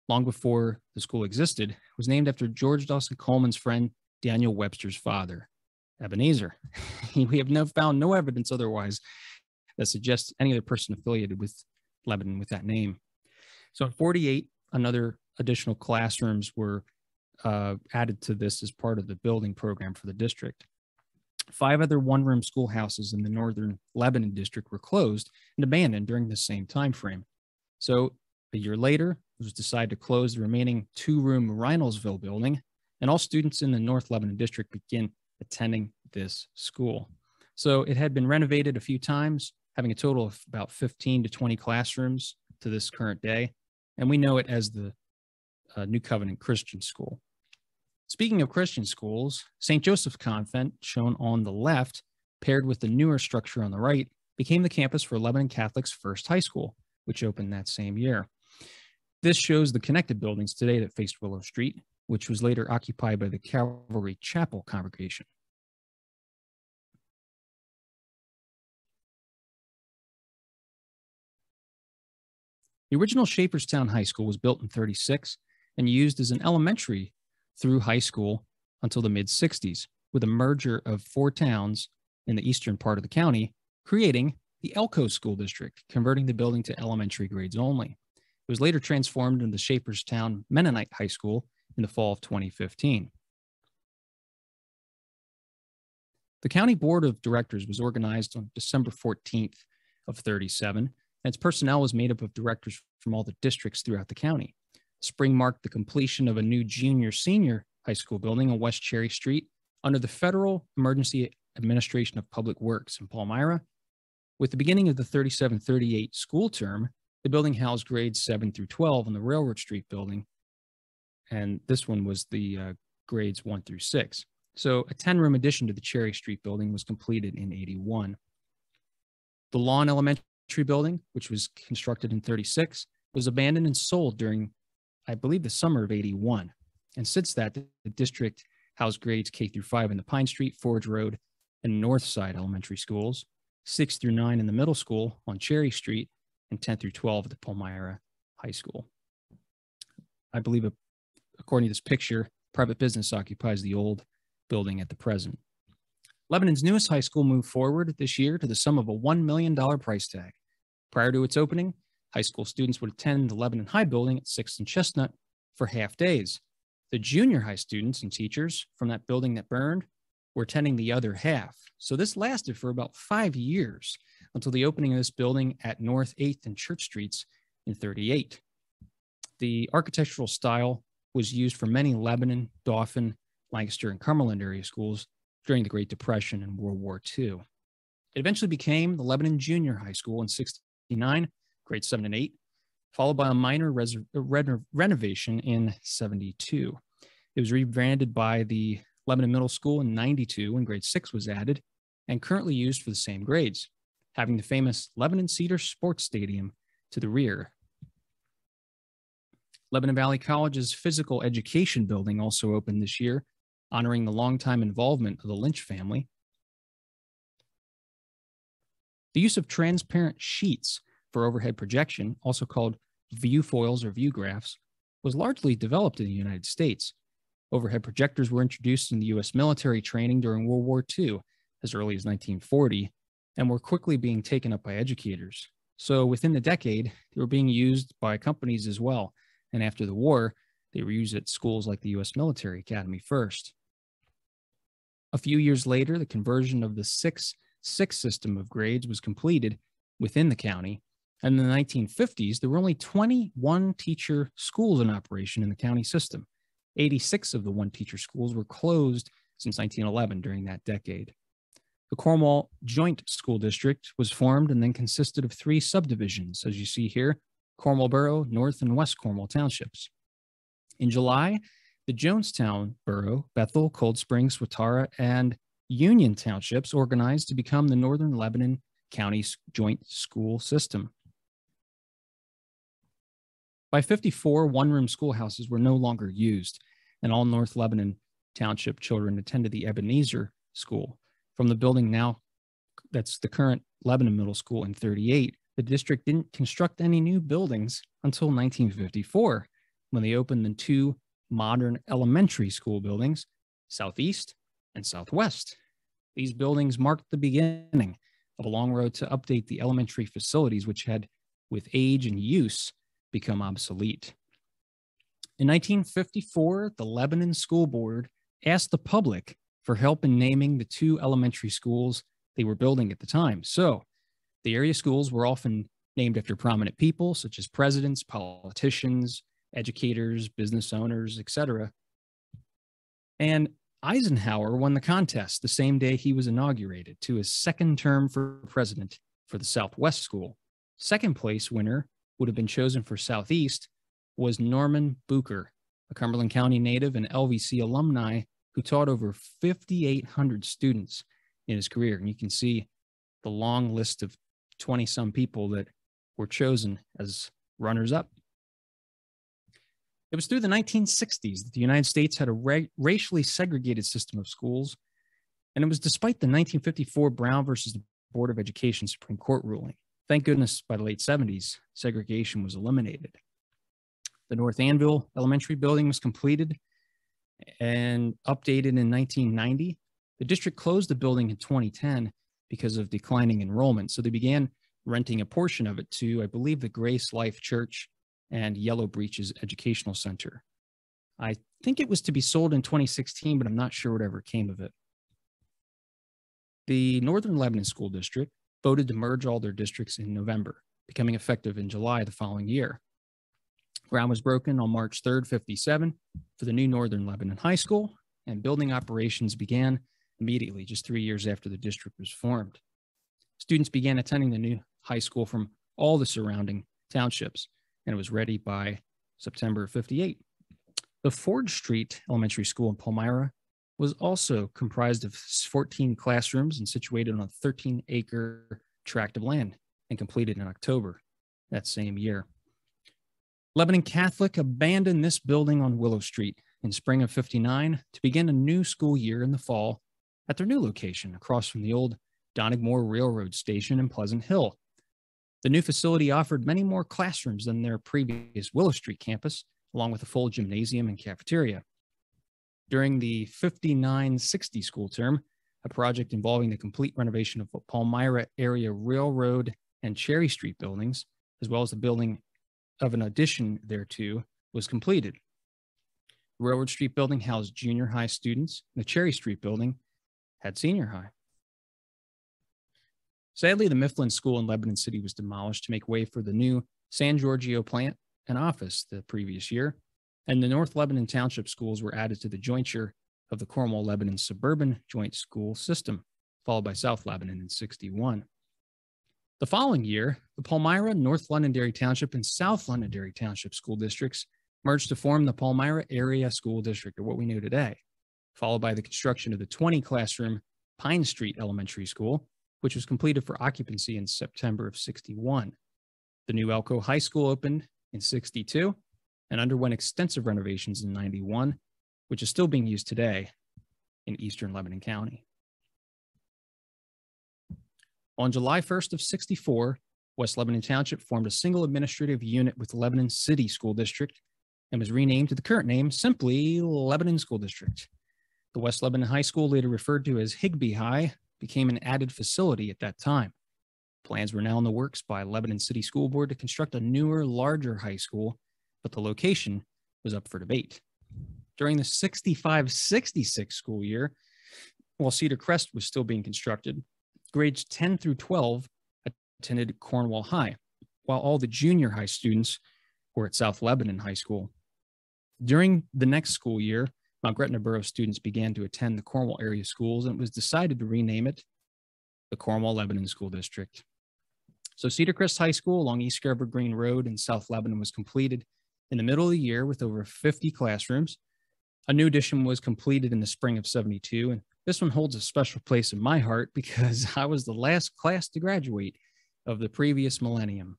long before the school existed, was named after George Dawson Coleman's friend Daniel Webster's father, Ebenezer. <laughs> we have no, found no evidence otherwise that suggests any other person affiliated with Lebanon with that name. So in 48, another additional classrooms were uh, added to this as part of the building program for the district. Five other one-room schoolhouses in the northern Lebanon district were closed and abandoned during the same time frame. So a year later, it was decided to close the remaining two-room Reynoldsville building and all students in the North Lebanon district begin attending this school. So it had been renovated a few times having a total of about 15 to 20 classrooms to this current day. And we know it as the uh, New Covenant Christian School. Speaking of Christian schools, St. Joseph Convent, shown on the left, paired with the newer structure on the right, became the campus for Lebanon Catholic's first high school, which opened that same year. This shows the connected buildings today that faced Willow Street, which was later occupied by the Calvary Chapel congregation. The original Schaefferstown High School was built in 36 and used as an elementary through high school until the mid 60s, with a merger of four towns in the eastern part of the county, creating the ELCO School District, converting the building to elementary grades only. It was later transformed into the Schaefferstown Mennonite High School in the fall of 2015. The County Board of Directors was organized on December 14th of 37 and its personnel was made up of directors from all the districts throughout the county. Spring marked the completion of a new junior senior high school building on West Cherry Street under the Federal Emergency Administration of Public Works in Palmyra. With the beginning of the 3738 school term, the building housed grades 7 through 12 in the Railroad Street building. And this one was the uh, grades 1 through 6. So a 10 room addition to the Cherry Street building was completed in 81. The Lawn Elementary Tree Building, which was constructed in 36, was abandoned and sold during, I believe, the summer of 81. And since that, the, district housed grades K through 5 in the Pine Street, Forge Road, and North Side elementary schools, 6 through 9 in the middle school on Cherry Street, and 10 through 12 at the Palmyra High School. I believe, uh, according to this picture, private business occupies the old building at the present. Lebanon's newest high school moved forward this year to the sum of a $1 million price tag. Prior to its opening, high school students would attend the Lebanon High building at 6th and Chestnut for half days. The junior high students and teachers from that building that burned were attending the other half. So this lasted for about five years until the opening of this building at North 8th and Church Streets in 38. The architectural style was used for many Lebanon, Dauphin, Lancaster, and Cumberland area schools during the Great Depression and World War II. It eventually became the Lebanon Junior High School in 69, grades 7 and 8, followed by a minor res- renovation in 72. It was rebranded by the Lebanon Middle School in 92 when grade 6 was added and currently used for the same grades, having the famous Lebanon Cedar Sports Stadium to the rear. Lebanon Valley College's physical education building also opened this year honoring the longtime involvement of the Lynch family. The use of transparent sheets for overhead projection, also called view foils or view graphs, was largely developed in the United States. Overhead projectors were introduced in the US military training during World War II as early as 1940 and were quickly being taken up by educators. So within the decade, they were being used by companies as well. And after the war, they were used at schools like the US Military Academy first. A few years later, the conversion of the 6 6 system of grades was completed within the county. And in the 1950s, there were only 21 teacher schools in operation in the county system. 86 of the one teacher schools were closed since 1911 during that decade. The Cornwall Joint School District was formed and then consisted of three subdivisions, as you see here Cornwall Borough, North and West Cornwall Townships. In July, the Jonestown Borough, Bethel, Cold Springs, Swatara, and Union Townships organized to become the Northern Lebanon County Joint School System. By 54, one room schoolhouses were no longer used, and all North Lebanon Township children attended the Ebenezer School. From the building now, that's the current Lebanon Middle School in 38, the district didn't construct any new buildings until 1954 when they opened the two modern elementary school buildings, southeast and southwest. These buildings marked the beginning of a long road to update the elementary facilities, which had, with age and use, become obsolete. In 1954, the Lebanon School Board asked the public for help in naming the two elementary schools they were building at the time. So the area schools were often named after prominent people, such as presidents, politicians, educators, business owners, etc. And Eisenhower won the contest the same day he was inaugurated to his second term for president for the Southwest School. Second place winner would have been chosen for Southeast was Norman Bucher, a Cumberland County native and LVC alumni who taught over 5,800 students in his career. And you can see the long list of 20 some people that were chosen as runners up. It was through the 1960s that the United States had a ra- racially segregated system of schools, and it was despite the 1954 Brown versus the Board of Education Supreme Court ruling. Thank goodness by the late 70s, segregation was eliminated. The North Annville Elementary building was completed and updated in 1990. The district closed the building in 2010 because of declining enrollment, so they began renting a portion of it to, I believe, the Grace Life Church and Yellow Breeches Educational Center. I think it was to be sold in 2016, but I'm not sure whatever came of it. The Northern Lebanon School District voted to merge all their districts in November, becoming effective in July the following year. Ground was broken on March 3rd, 57 for the new Northern Lebanon High School, and building operations began immediately, just three years after the district was formed. Students began attending the new high school from all the surrounding townships, and it was ready by September 58. The Ford Street Elementary School in Palmyra was also comprised of 14 classrooms and situated on a 13 acre tract of land and completed in October that same year. Lebanon Catholic abandoned this building on Willow Street in spring of 59 to begin a new school year in the fall at their new location across from the old Donigmore Railroad Station in Pleasant Hill. The new facility offered many more classrooms than their previous Willow Street campus, along with a full gymnasium and cafeteria. During the 59 60 school term, a project involving the complete renovation of Palmyra area railroad and Cherry Street buildings, as well as the building of an addition thereto, was completed. The Railroad Street building housed junior high students, and the Cherry Street building had senior high. Sadly, the Mifflin School in Lebanon City was demolished to make way for the new San Giorgio plant and office the previous year, and the North Lebanon Township schools were added to the jointure of the Cornwall Lebanon Suburban Joint School System, followed by South Lebanon in 61. The following year, the Palmyra, North Londonderry Township, and South Londonderry Township school districts merged to form the Palmyra Area School District, or what we know today, followed by the construction of the 20 classroom Pine Street Elementary School, which was completed for occupancy in September of 61. The new ELCO High School opened in 62 and underwent extensive renovations in 91, which is still being used today in eastern Lebanon County. On July 1st of 64, West Lebanon Township formed a single administrative unit with Lebanon City School District and was renamed to the current name simply Lebanon School District. The West Lebanon High School, later referred to as Higbee High, became an added facility at that time. Plans were now in the works by Lebanon City School Board to construct a newer, larger high school, but the location was up for debate. During the 65 66 school year, while Cedar Crest was still being constructed, grades 10 through 12 attended Cornwall High, while all the junior high students were at South Lebanon High School. During the next school year, Mount Gretna Borough students began to attend the Cornwall area schools, and it was decided to rename it the Cornwall Lebanon School District. So Cedar Crest High School along East Evergreen Road in South Lebanon was completed in the middle of the year with over 50 classrooms. A new addition was completed in the spring of 72, and this one holds a special place in my heart because <laughs> I was the last class to graduate of the previous millennium.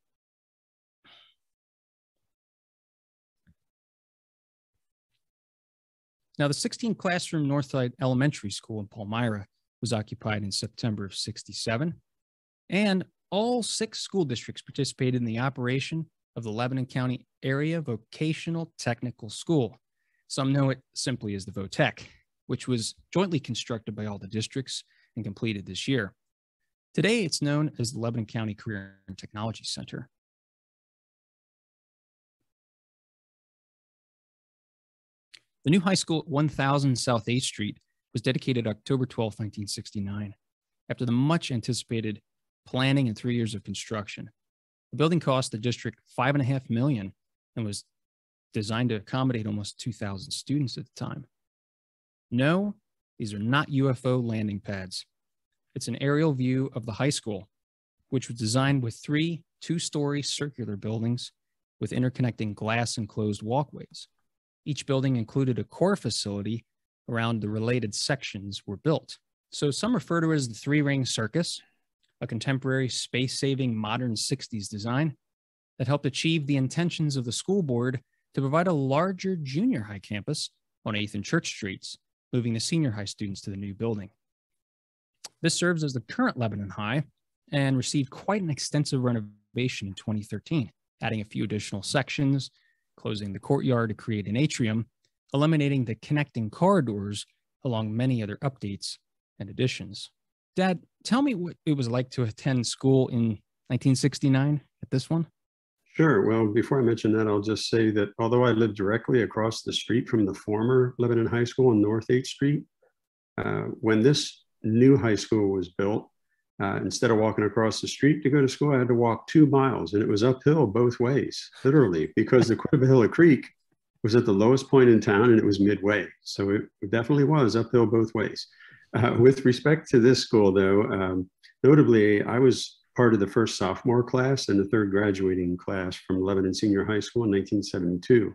Now, the 16 classroom Northside Elementary School in Palmyra was occupied in September of 67, and all six school districts participated in the operation of the Lebanon County Area Vocational Technical School. Some know it simply as the VOTEC, which was jointly constructed by all the districts and completed this year. Today, it's known as the Lebanon County Career and Technology Center. The new high school at 1000 South 8th Street was dedicated October 12, 1969, after the much anticipated planning and three years of construction. The building cost the district five and a half million and was designed to accommodate almost 2,000 students at the time. No, these are not UFO landing pads. It's an aerial view of the high school, which was designed with three two story circular buildings with interconnecting glass enclosed walkways. Each building included a core facility around the related sections were built. So some refer to it as the three ring circus, a contemporary space saving modern 60s design that helped achieve the intentions of the school board to provide a larger junior high campus on 8th and Church Streets, moving the senior high students to the new building. This serves as the current Lebanon High and received quite an extensive renovation in 2013, adding a few additional sections, closing the courtyard to create an atrium, eliminating the connecting corridors, along many other updates and additions. Dad, tell me what it was like to attend school in 1969 at this one. Sure. Well, before I mention that, I'll just say that although I lived directly across the street from the former Lebanon High School on North 8th Street, uh, when this new high school was built, uh, instead of walking across the street to go to school, I had to walk two miles and it was uphill both ways, literally, because the <laughs> Quittapahilla Creek was at the lowest point in town and it was midway. So it definitely was uphill both ways. Uh, with respect to this school, though, um, notably, I was part of the first sophomore class and the third graduating class from Lebanon Senior High School in 1972.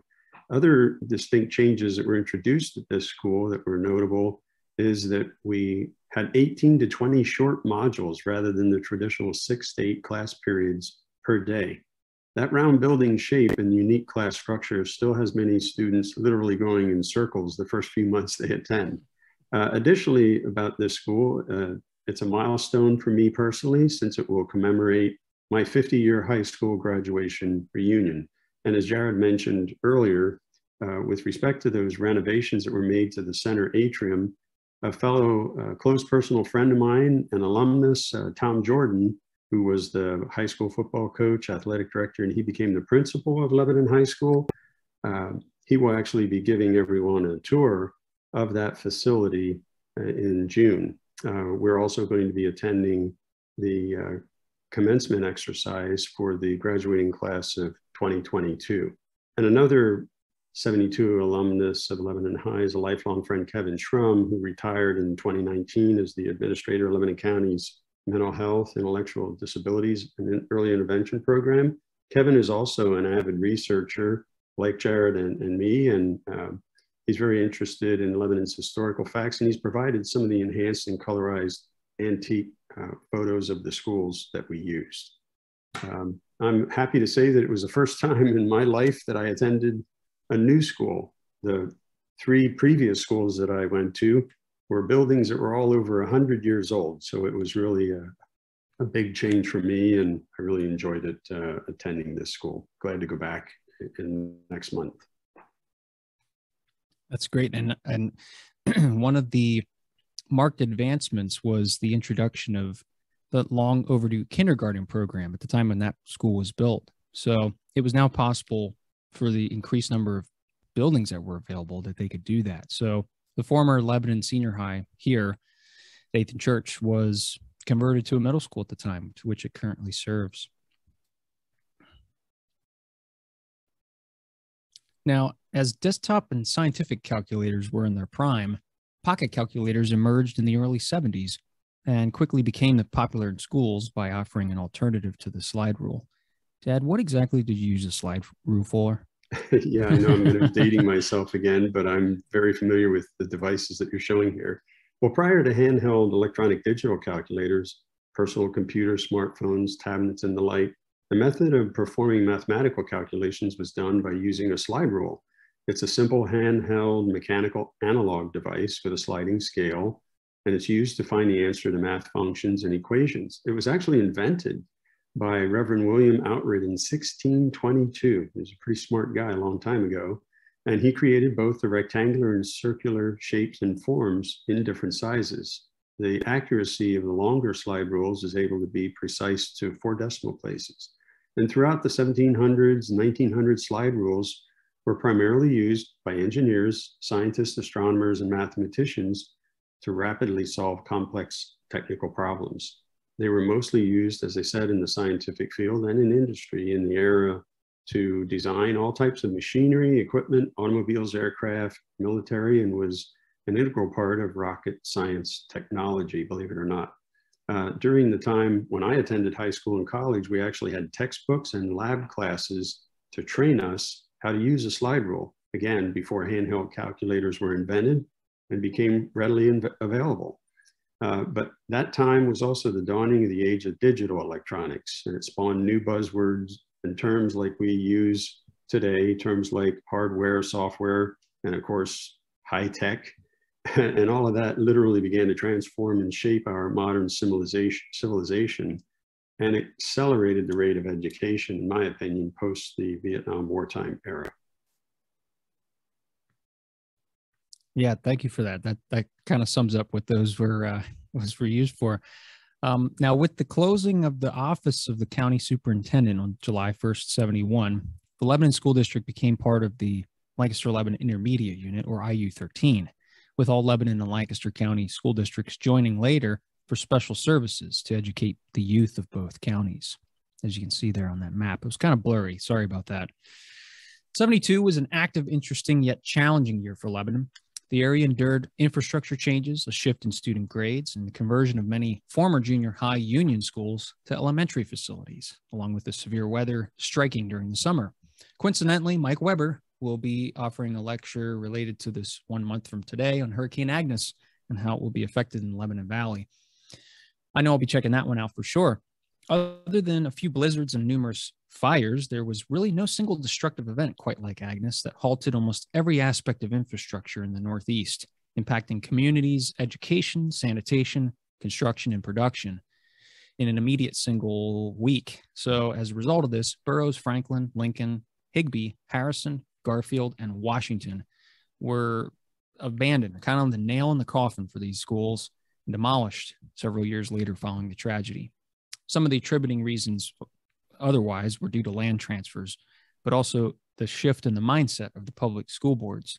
Other distinct changes that were introduced at this school that were notable is that we had 18 to 20 short modules rather than the traditional six to eight class periods per day. That round building shape and unique class structure still has many students literally going in circles the first few <laughs> months they attend. Uh, additionally, about this school, uh, it's a milestone for me personally since it will commemorate my 50 year high school graduation reunion. And as Jared mentioned earlier, uh, with respect to those renovations that were made to the center atrium, a fellow close personal friend of mine, an alumnus, uh, Tom Jordan, who was the high school football coach, athletic director, and he became the principal of Lebanon High School. Uh, he will actually be giving everyone a tour of that facility uh, in June. Uh, we're also going to be attending the commencement exercise for the graduating class of 2022. And another 72 alumnus of Lebanon High is a lifelong friend, Kevin Schrum, who retired in 2019 as the administrator of Lebanon County's mental health, intellectual disabilities, and early intervention program. Kevin is also an avid researcher like Jared and, and me, and uh, he's very interested in Lebanon's historical facts, and he's provided some of the enhanced and colorized antique uh, photos of the schools that we used. Um, I'm happy to say that it was the first <laughs> time in my life that I attended a new school. The three previous schools that I went to were buildings that were all over 100 years old. So it was really a, a big change for me, and I really enjoyed it uh, attending this school. Glad to go back in next month. That's great. And and <clears throat> one of the marked advancements was the introduction of the long overdue kindergarten program at the time when that school was built. So it was now possible for the increased number of buildings that were available that they could do that. So the former Lebanon Senior High here, Nathan Church, was converted to a middle school at the time, to which it currently serves. Now, as desktop and scientific calculators were in their prime, pocket calculators emerged in the early 70s and quickly became popular in schools by offering an alternative to the slide rule. Dad, what exactly did you use the slide rule for? <laughs> yeah, I know I'm dating myself again, but I'm very familiar with the devices that you're showing here. Well, prior to handheld electronic digital calculators, personal computers, smartphones, tablets, and the like, the method of performing mathematical calculations was done by using a slide rule. It's a simple handheld mechanical analog device with a sliding scale, and it's used to find the answer to math functions and equations. It was actually invented by Reverend William Oughtred in 1622. He was a pretty smart guy a long time ago. And he created both the rectangular and circular shapes and forms in different sizes. The accuracy of the longer slide rules is able to be precise to four decimal places. And throughout the 1700s, 1900s, slide rules were primarily used by engineers, scientists, astronomers, and mathematicians to rapidly solve complex technical problems. They were mostly used, as I said, in the scientific field and in industry in the era to design all types of machinery, equipment, automobiles, aircraft, military, and was an integral part of rocket science technology, believe it or not. Uh, during the time when I attended high school and college, we actually had textbooks and lab classes to train us how to use a slide rule, again, before handheld calculators were invented and became readily available. Uh, but that time was also the dawning of the age of digital electronics, and it spawned new buzzwords and terms like we use today, terms like hardware, software, and of course, high tech. <laughs> And all of that literally began to transform and shape our modern civilization, civilization and accelerated the rate of education, in my opinion, post the Vietnam wartime era. Yeah, thank you for that. That that kind of sums up what those were uh, was were used for. Um, now, with the closing of the office of the county superintendent on July 1st, 71, the Lebanon School District became part of the Lancaster Lebanon Intermediate Unit, or IU 13, with all Lebanon and Lancaster County school districts joining later for special services to educate the youth of both counties. As you can see there on that map, it was kind of blurry. Sorry about that. 72 was an active, interesting, yet challenging year for Lebanon. The area endured infrastructure changes, a shift in student grades, and the conversion of many former junior high union schools to elementary facilities, along with the severe weather striking during the summer. Coincidentally, Mike Weber will be offering a lecture related to this one month from today on Hurricane Agnes and how it will be affected in Lebanon Valley. I know I'll be checking that one out for sure. Other than a few blizzards and numerous fires, there was really no single destructive event quite like Agnes that halted almost every aspect of infrastructure in the Northeast, impacting communities, education, sanitation, construction, and production in an immediate single week. So, as a result of this, Burroughs, Franklin, Lincoln, Higbee, Harrison, Garfield, and Washington were abandoned, kind of the nail in the coffin for these schools, and demolished several years later following the tragedy. Some of the attributing reasons otherwise were due to land transfers, but also the shift in the mindset of the public school boards.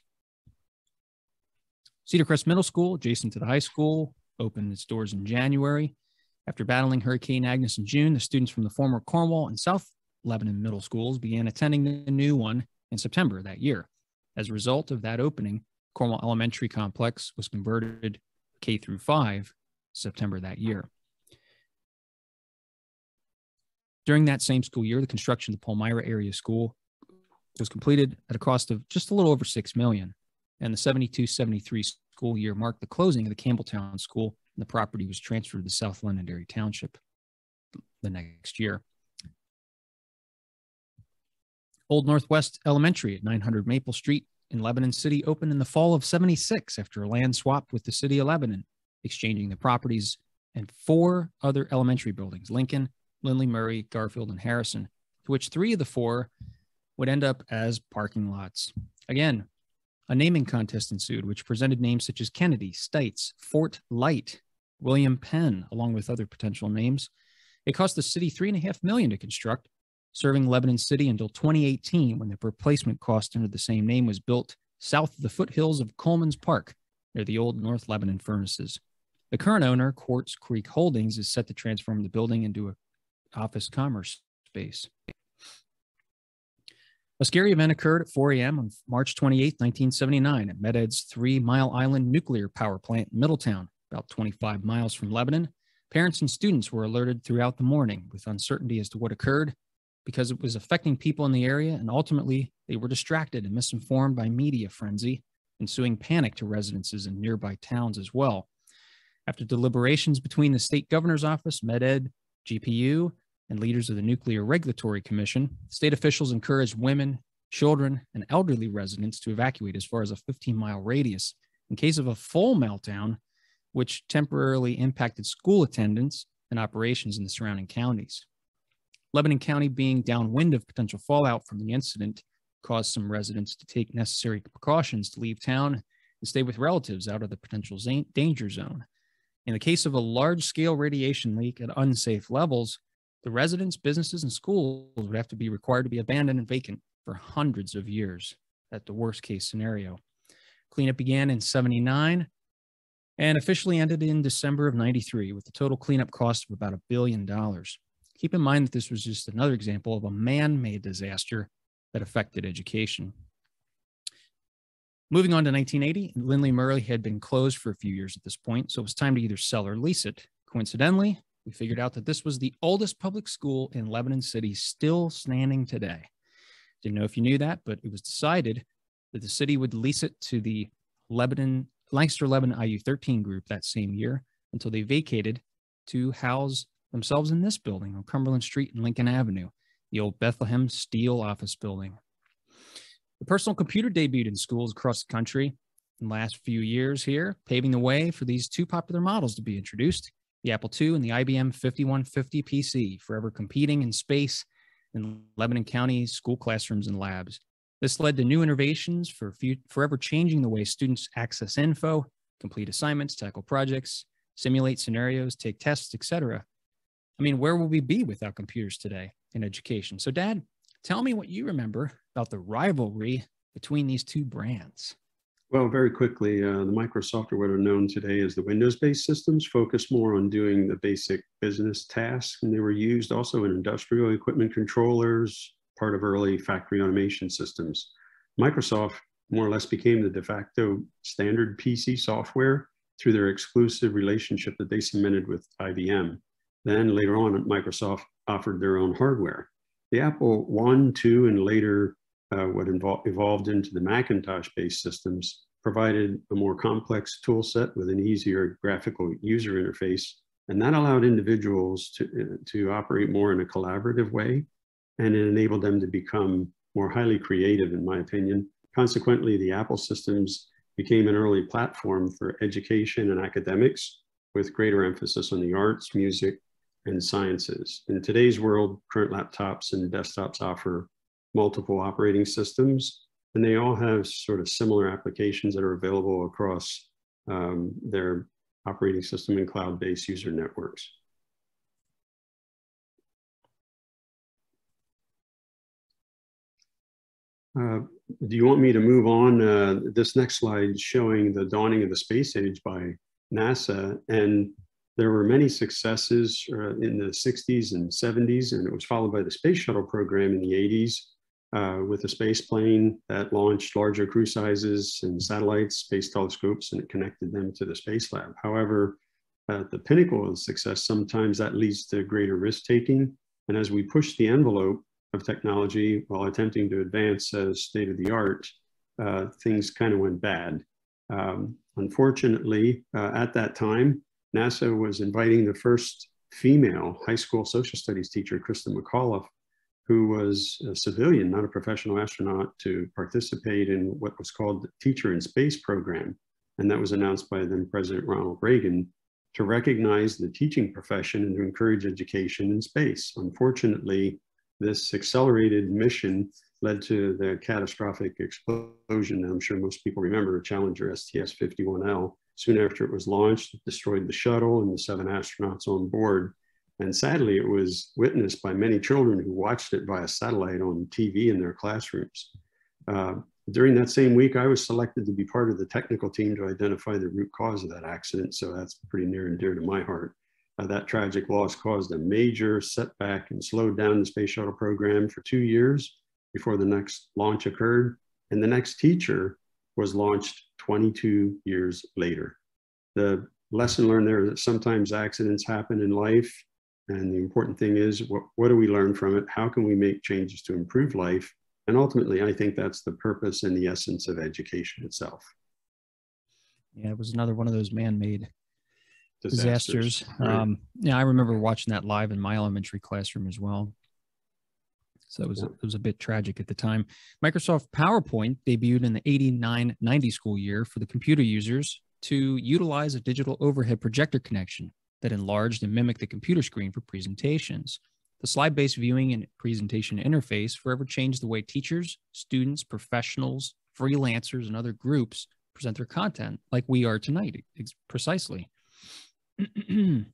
Cedar Crest Middle School, adjacent to the high school, opened its doors in January. After battling Hurricane Agnes in June, the students from the former Cornwall and South Lebanon middle schools began attending the new one in September that year. As a result of that opening, Cornwall Elementary Complex was converted K through 5 September that year. During that same school year, the construction of the Palmyra Area School was completed at a cost of just a little over six million, and the 72-73 school year marked the closing of the Campbelltown School, and the property was transferred to South Londonderry Township the next year. Old Northwest Elementary at 900 Maple Street in Lebanon City opened in the fall of 76 after a land swap with the city of Lebanon, exchanging the properties and four other elementary buildings Lincoln, Lindley Murray, Garfield, and Harrison, to which three of the four would end up as parking lots. Again, a naming contest ensued, which presented names such as Kennedy, Stites, Fort Light, William Penn, along with other potential names. It cost the city three and a half million to construct, serving Lebanon City until 2018, when the replacement cost under the same name was built south of the foothills of Coleman's Park, near the old North Lebanon furnaces. The current owner, Quartz Creek Holdings, is set to transform the building into a office commerce space. A scary event occurred at 4 a.m. on March 28, 1979, at Met-Ed's Three Mile Island Nuclear Power Plant in Middletown, about 25 miles from Lebanon. Parents and students were alerted throughout the morning with uncertainty as to what occurred because it was affecting people in the area, and ultimately they were distracted and misinformed by media frenzy, ensuing panic to residences in nearby towns as well. After deliberations between the state governor's office, Med-Ed, GPU, and leaders of the Nuclear Regulatory Commission, state officials encouraged women, children, and elderly residents to evacuate as far as a 15 mile radius in case of a full meltdown, which temporarily impacted school attendance and operations in the surrounding counties. Lebanon County, being downwind of potential fallout from the incident, caused some residents to take necessary precautions to leave town and stay with relatives out of the potential danger zone. In the case of a large scale radiation leak at unsafe levels, the residents, businesses, and schools would have to be required to be abandoned and vacant for hundreds of years at the worst case scenario. Cleanup began in 79 and officially ended in December of 93 with a total cleanup cost of about a billion dollars. Keep in mind that this was just another example of a man made disaster that affected education. Moving on to 1980, Lindley Murray had been closed for a few years at this point, so it was time to either sell or lease it. Coincidentally, we figured out that this was the oldest public school in Lebanon City still standing today. Didn't know if you knew that, but it was decided that the city would lease it to the Lebanon Lancaster Lebanon IU 13 group that same year until they vacated to house themselves in this building on Cumberland Street and Lincoln Avenue, the old Bethlehem Steel office building. The personal computer debuted in schools across the country in the last few years here, paving the way for these two popular models to be introduced the Apple II and the IBM 5150 PC, forever competing in space in Lebanon County school classrooms and labs. This led to new innovations for forever changing the way students access info, complete assignments, tackle projects, simulate scenarios, take tests, etc. I mean, where would we be without computers today in education? So, Dad, tell me what you remember about the rivalry between these two brands. Well, very quickly, uh, the Microsoft, or what are known today as the Windows-based systems, focus more on doing the basic business tasks, and they were used also in industrial equipment controllers, part of early factory automation systems. Microsoft more or less became the de facto standard PC software through their exclusive relationship that they cemented with IBM. Then later on, Microsoft offered their own hardware. The Apple One, Two, and later uh, what evolved into the Macintosh-based systems provided a more complex tool set with an easier graphical user interface. And that allowed individuals to, uh, to operate more in a collaborative way. And it enabled them to become more highly creative, in my opinion. Consequently, the Apple systems became an early platform for education and academics with greater emphasis on the arts, music, and sciences. In today's world, current laptops and desktops offer multiple operating systems, and they all have sort of similar applications that are available across um, their operating system and cloud-based user networks. Uh, do you want me to move on? Uh, this next slide showing the dawning of the space age by NASA. And there were many successes uh, in the 60s and 70s, and it was followed by the space shuttle program in the 80s uh, with a space plane that launched larger crew sizes and satellites, space telescopes, and it connected them to the space lab. However, at the pinnacle of success, sometimes that leads to greater risk taking. And as we push the envelope of technology while attempting to advance as state of the art, uh, things kind of went bad. Um, unfortunately, uh, at that time, NASA was inviting the first female high school social studies teacher, Christa McAuliffe, who was a civilian, not a professional astronaut, to participate in what was called the Teacher in Space program. And that was announced by then President Ronald Reagan to recognize the teaching profession and to encourage education in space. Unfortunately, this accelerated mission led to the catastrophic explosion. I'm sure most people remember Challenger STS-51L. Soon after it was launched, it destroyed the shuttle and the seven astronauts on board. And sadly, it was witnessed by many children who watched it via satellite on TV in their classrooms. Uh, during that same week, I was selected to be part of the technical team to identify the root cause of that accident. So that's pretty near and dear to my heart. Uh, that tragic loss caused a major setback and slowed down the space shuttle program for two years before the next launch occurred. And the next teacher was launched 22 years later. The lesson learned there is that sometimes accidents happen in life and the important thing is, what, what do we learn from it? How can we make changes to improve life? And ultimately, I think that's the purpose and the essence of education itself. Yeah, it was another one of those man-made disasters. disasters. Right. Um, yeah, I remember watching that live in my elementary classroom as well. So it was, yeah. it was a bit tragic at the time. Microsoft PowerPoint debuted in the 89 90 school year for the computer users to utilize a digital overhead projector connection that enlarged and mimicked the computer screen for presentations. The slide based viewing and presentation interface forever changed the way teachers, students, professionals, freelancers, and other groups present their content, like we are tonight, precisely. <clears throat>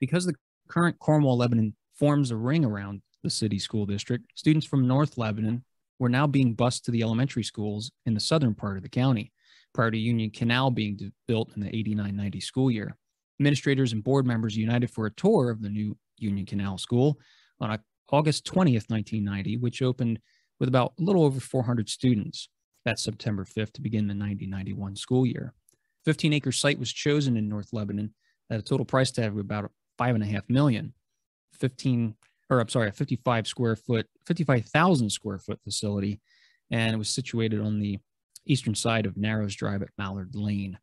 because the current Cornwall Lebanon forms a ring around the city school district, students from North Lebanon were now being bused to the elementary schools in the southern part of the county, prior to Union Canal being built in the 89 90 school year administrators and board members united for a tour of the new Union Canal School on August 20th, 1990, which opened with about a little over 400 students that September 5th to begin the 1991 school year. 15 acre site was chosen in North Lebanon at a total price tag of about five and a half million, 15, or I'm sorry, a 55 square foot, 55,000 square foot facility. And it was situated on the eastern side of Narrows Drive at Mallard Lane.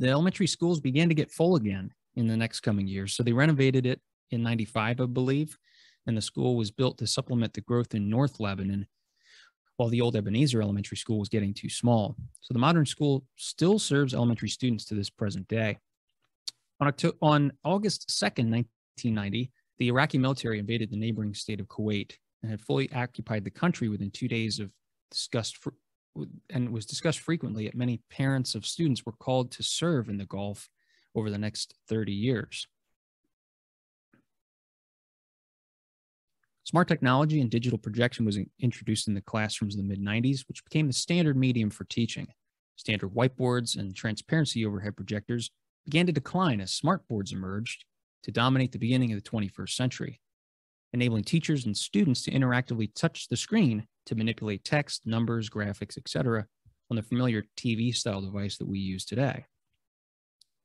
The elementary schools began to get full again in the next coming years. So they renovated it in 95, I believe. And the school was built to supplement the growth in North Lebanon while the old Ebenezer Elementary School was getting too small. So the modern school still serves elementary students to this present day. On, October, on August 2nd, 1990, the Iraqi military invaded the neighboring state of Kuwait and had fully occupied the country within two days of discussed and was discussed frequently at many parents of students were called to serve in the Gulf over the next 30 years. Smart technology and digital projection was introduced in the classrooms in the mid 90s, which became the standard medium for teaching. Standard whiteboards and transparency overhead projectors began to decline as smartboards emerged to dominate the beginning of the 21st century, enabling teachers and students to interactively touch the screen to manipulate text, numbers, graphics, etc., on the familiar TV style device that we use today.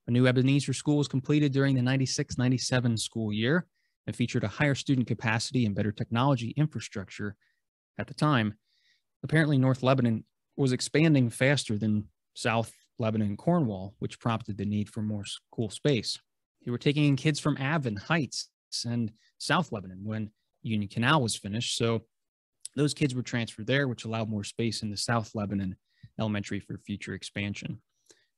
A new Ebenezer school was completed during the 96 97 school year and featured a higher student capacity and better technology infrastructure at the time. Apparently, North Lebanon was expanding faster than South Lebanon and Cornwall, which prompted the need for more school space. They were taking in kids from Avon Heights and South Lebanon when Union Canal was finished. So those kids were transferred there, which allowed more space in the South Lebanon Elementary for future expansion.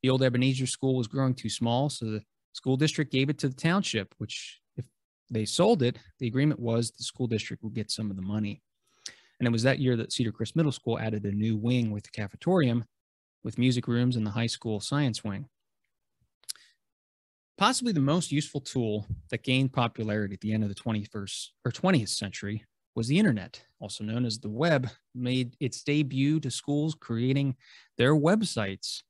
The old Ebenezer school was growing too small, so the school district gave it to the township, which if they sold it, the agreement was the school district would get some of the money. And it was that year that Cedar Crest Middle School added a new wing with the cafetorium with music rooms and the high school science wing. Possibly the most useful tool that gained popularity at the end of the 21st or 20th century was the internet, also known as the web, made its debut to schools creating their websites.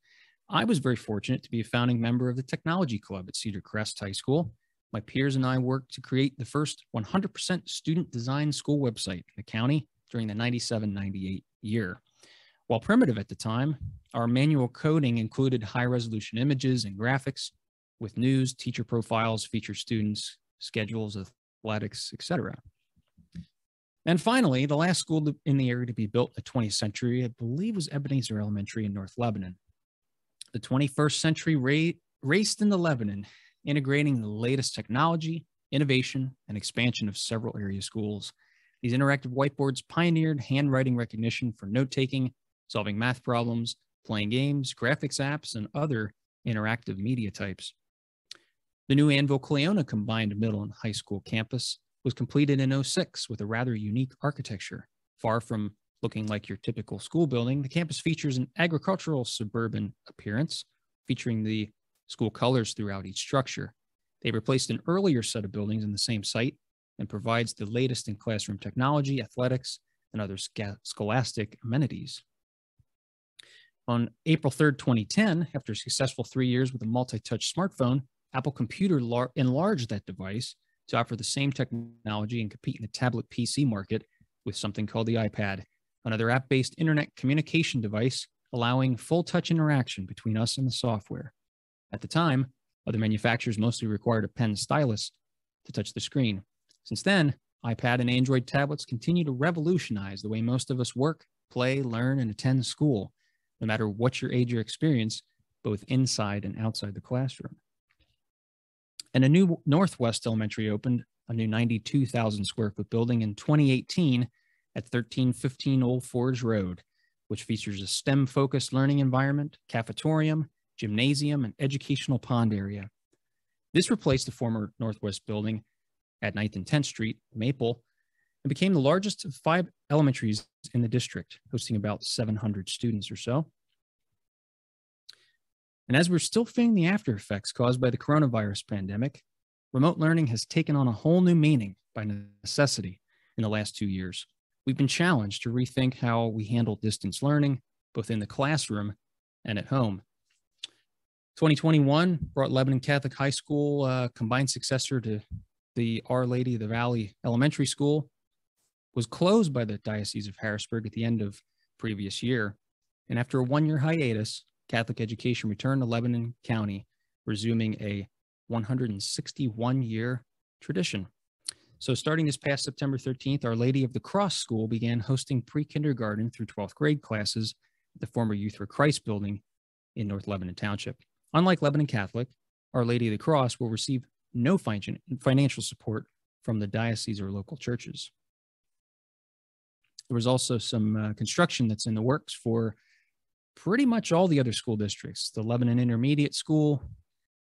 I was very fortunate to be a founding member of the Technology Club at Cedar Crest High School, my peers and I worked to create the first 100% student designed school website in the county during the 97 98 year. While primitive at the time, our manual coding included high resolution images and graphics with news, teacher profiles, feature students, schedules, athletics, etc. And finally, the last school in the area to be built in the 20th century, I believe, was Ebenezer Elementary in North Lebanon. The 21st century ra- raced into Lebanon integrating the latest technology, innovation, and expansion of several area schools. These interactive whiteboards pioneered handwriting recognition for note taking, solving math problems, playing games, graphics apps, and other interactive media types. The new Annville Cleona combined middle and high school campus was completed in 06 with a rather unique architecture. Far from looking like your typical school building, the campus features an agricultural suburban appearance, featuring the school colors throughout each structure. They replaced an earlier set of buildings in the same site and provides the latest in classroom technology, athletics, and other scholastic amenities. On April 3rd, 2010, after a successful three years with a multi-touch smartphone, Apple Computer enlarged that device to offer the same technology and compete in the tablet PC market with something called the iPad, another app-based internet communication device allowing full touch interaction between us and the software. At the time, other manufacturers mostly required a pen stylus to touch the screen. Since then, iPad and Android tablets continue to revolutionize the way most of us work, play, learn, and attend school, no matter what your age or experience, both inside and outside the classroom. And a new Northwest Elementary opened, a new 92,000 square foot building in 2018 at 1315 Old Forge Road, which features a STEM focused learning environment, cafetorium, gymnasium, and educational pond area. This replaced the former Northwest building at 9th and 10th Street, Maple, and became the largest of five elementaries in the district, hosting about 700 students or so. And as we're still feeling the after effects caused by the coronavirus pandemic, remote learning has taken on a whole new meaning by necessity in the last two years. We've been challenged to rethink how we handle distance learning, both in the classroom and at home. 2021 brought Lebanon Catholic High School, uh, combined successor to the Our Lady of the Valley Elementary School, was closed by the Diocese of Harrisburg at the end of previous year. And after a one-year hiatus, Catholic education returned to Lebanon County, resuming a 161 year tradition. So, starting this past September 13th, Our Lady of the Cross School began hosting pre kindergarten through 12th grade classes at the former Youth for Christ building in North Lebanon Township. Unlike Lebanon Catholic, Our Lady of the Cross will receive no financial support from the diocese or local churches. There was also some uh, construction that's in the works for pretty much all the other school districts the Lebanon Intermediate School,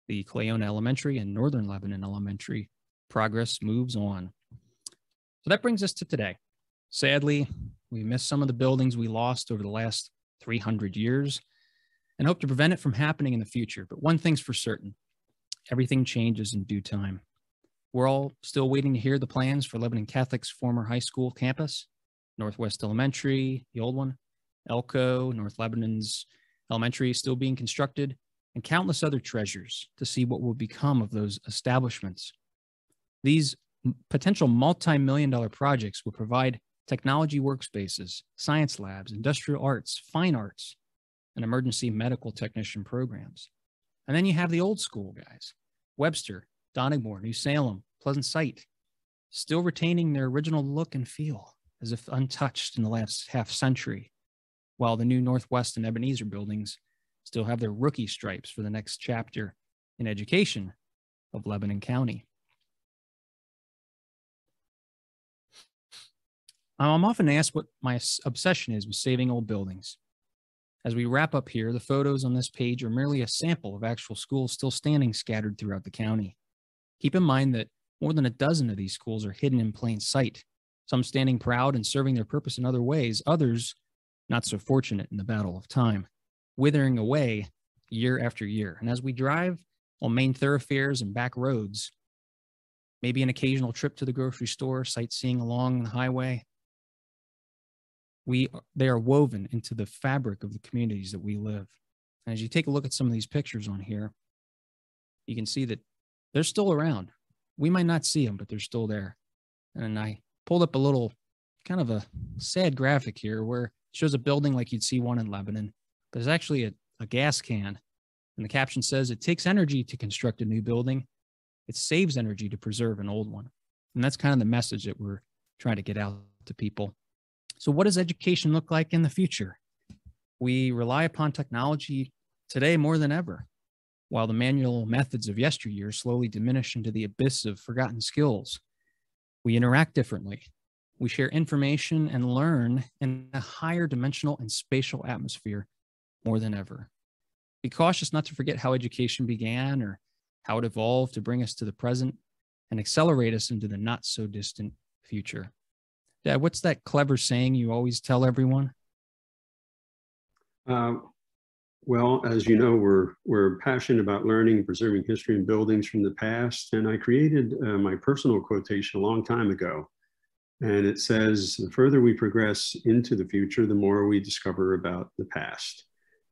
the Cleona Elementary, and Northern Lebanon Elementary. Progress moves on. So that brings us to today. Sadly, we missed some of the buildings we lost over the last 300 years and hope to prevent it from happening in the future. But one thing's for certain everything changes in due time. We're all still waiting to hear the plans for Lebanon Catholic's former high school campus, Northwest Elementary, the old one, ELCO, North Lebanon's elementary still being constructed, and countless other treasures to see what will become of those establishments. These potential multi million dollar projects will provide technology workspaces, science labs, industrial arts, fine arts, and emergency medical technician programs. And then you have the old school guys Webster, Donegal, New Salem, Pleasant Sight, still retaining their original look and feel as if untouched in the last half century, while the new Northwest and Ebenezer buildings still have their rookie stripes for the next chapter in education of Lebanon County. I'm often asked what my obsession is with saving old buildings. As we wrap up here, the photos on this page are merely a sample of actual schools still standing scattered throughout the county. Keep in mind that more than a dozen of these schools are hidden in plain sight, some standing proud and serving their purpose in other ways, others not so fortunate in the battle of time, withering away year after year. And as we drive on main thoroughfares and back roads, maybe an occasional trip to the grocery store, sightseeing along the highway, we they are woven into the fabric of the communities that we live. And as you take a look at some of these pictures on here, you can see that they're still around. We might not see them, but they're still there. And I pulled up a little kind of a sad graphic here where shows a building like you'd see one in Lebanon, but it's actually a, a gas can. And the caption says it takes energy to construct a new building. It saves energy to preserve an old one. And that's kind of the message that we're trying to get out to people. So, what does education look like in the future? We rely upon technology today more than ever, while the manual methods of yesteryear slowly diminish into the abyss of forgotten skills. We interact differently. We share information and learn in a higher dimensional and spatial atmosphere more than ever. Be cautious not to forget how education began or how it evolved to bring us to the present and accelerate us into the not so distant future. Dad, what's that clever saying you always tell everyone? Uh, well, as you know, we're we're passionate about learning preserving history and buildings from the past, and I created uh, my personal quotation a long time ago, and it says, "The further we progress into the future, the more we discover about the past."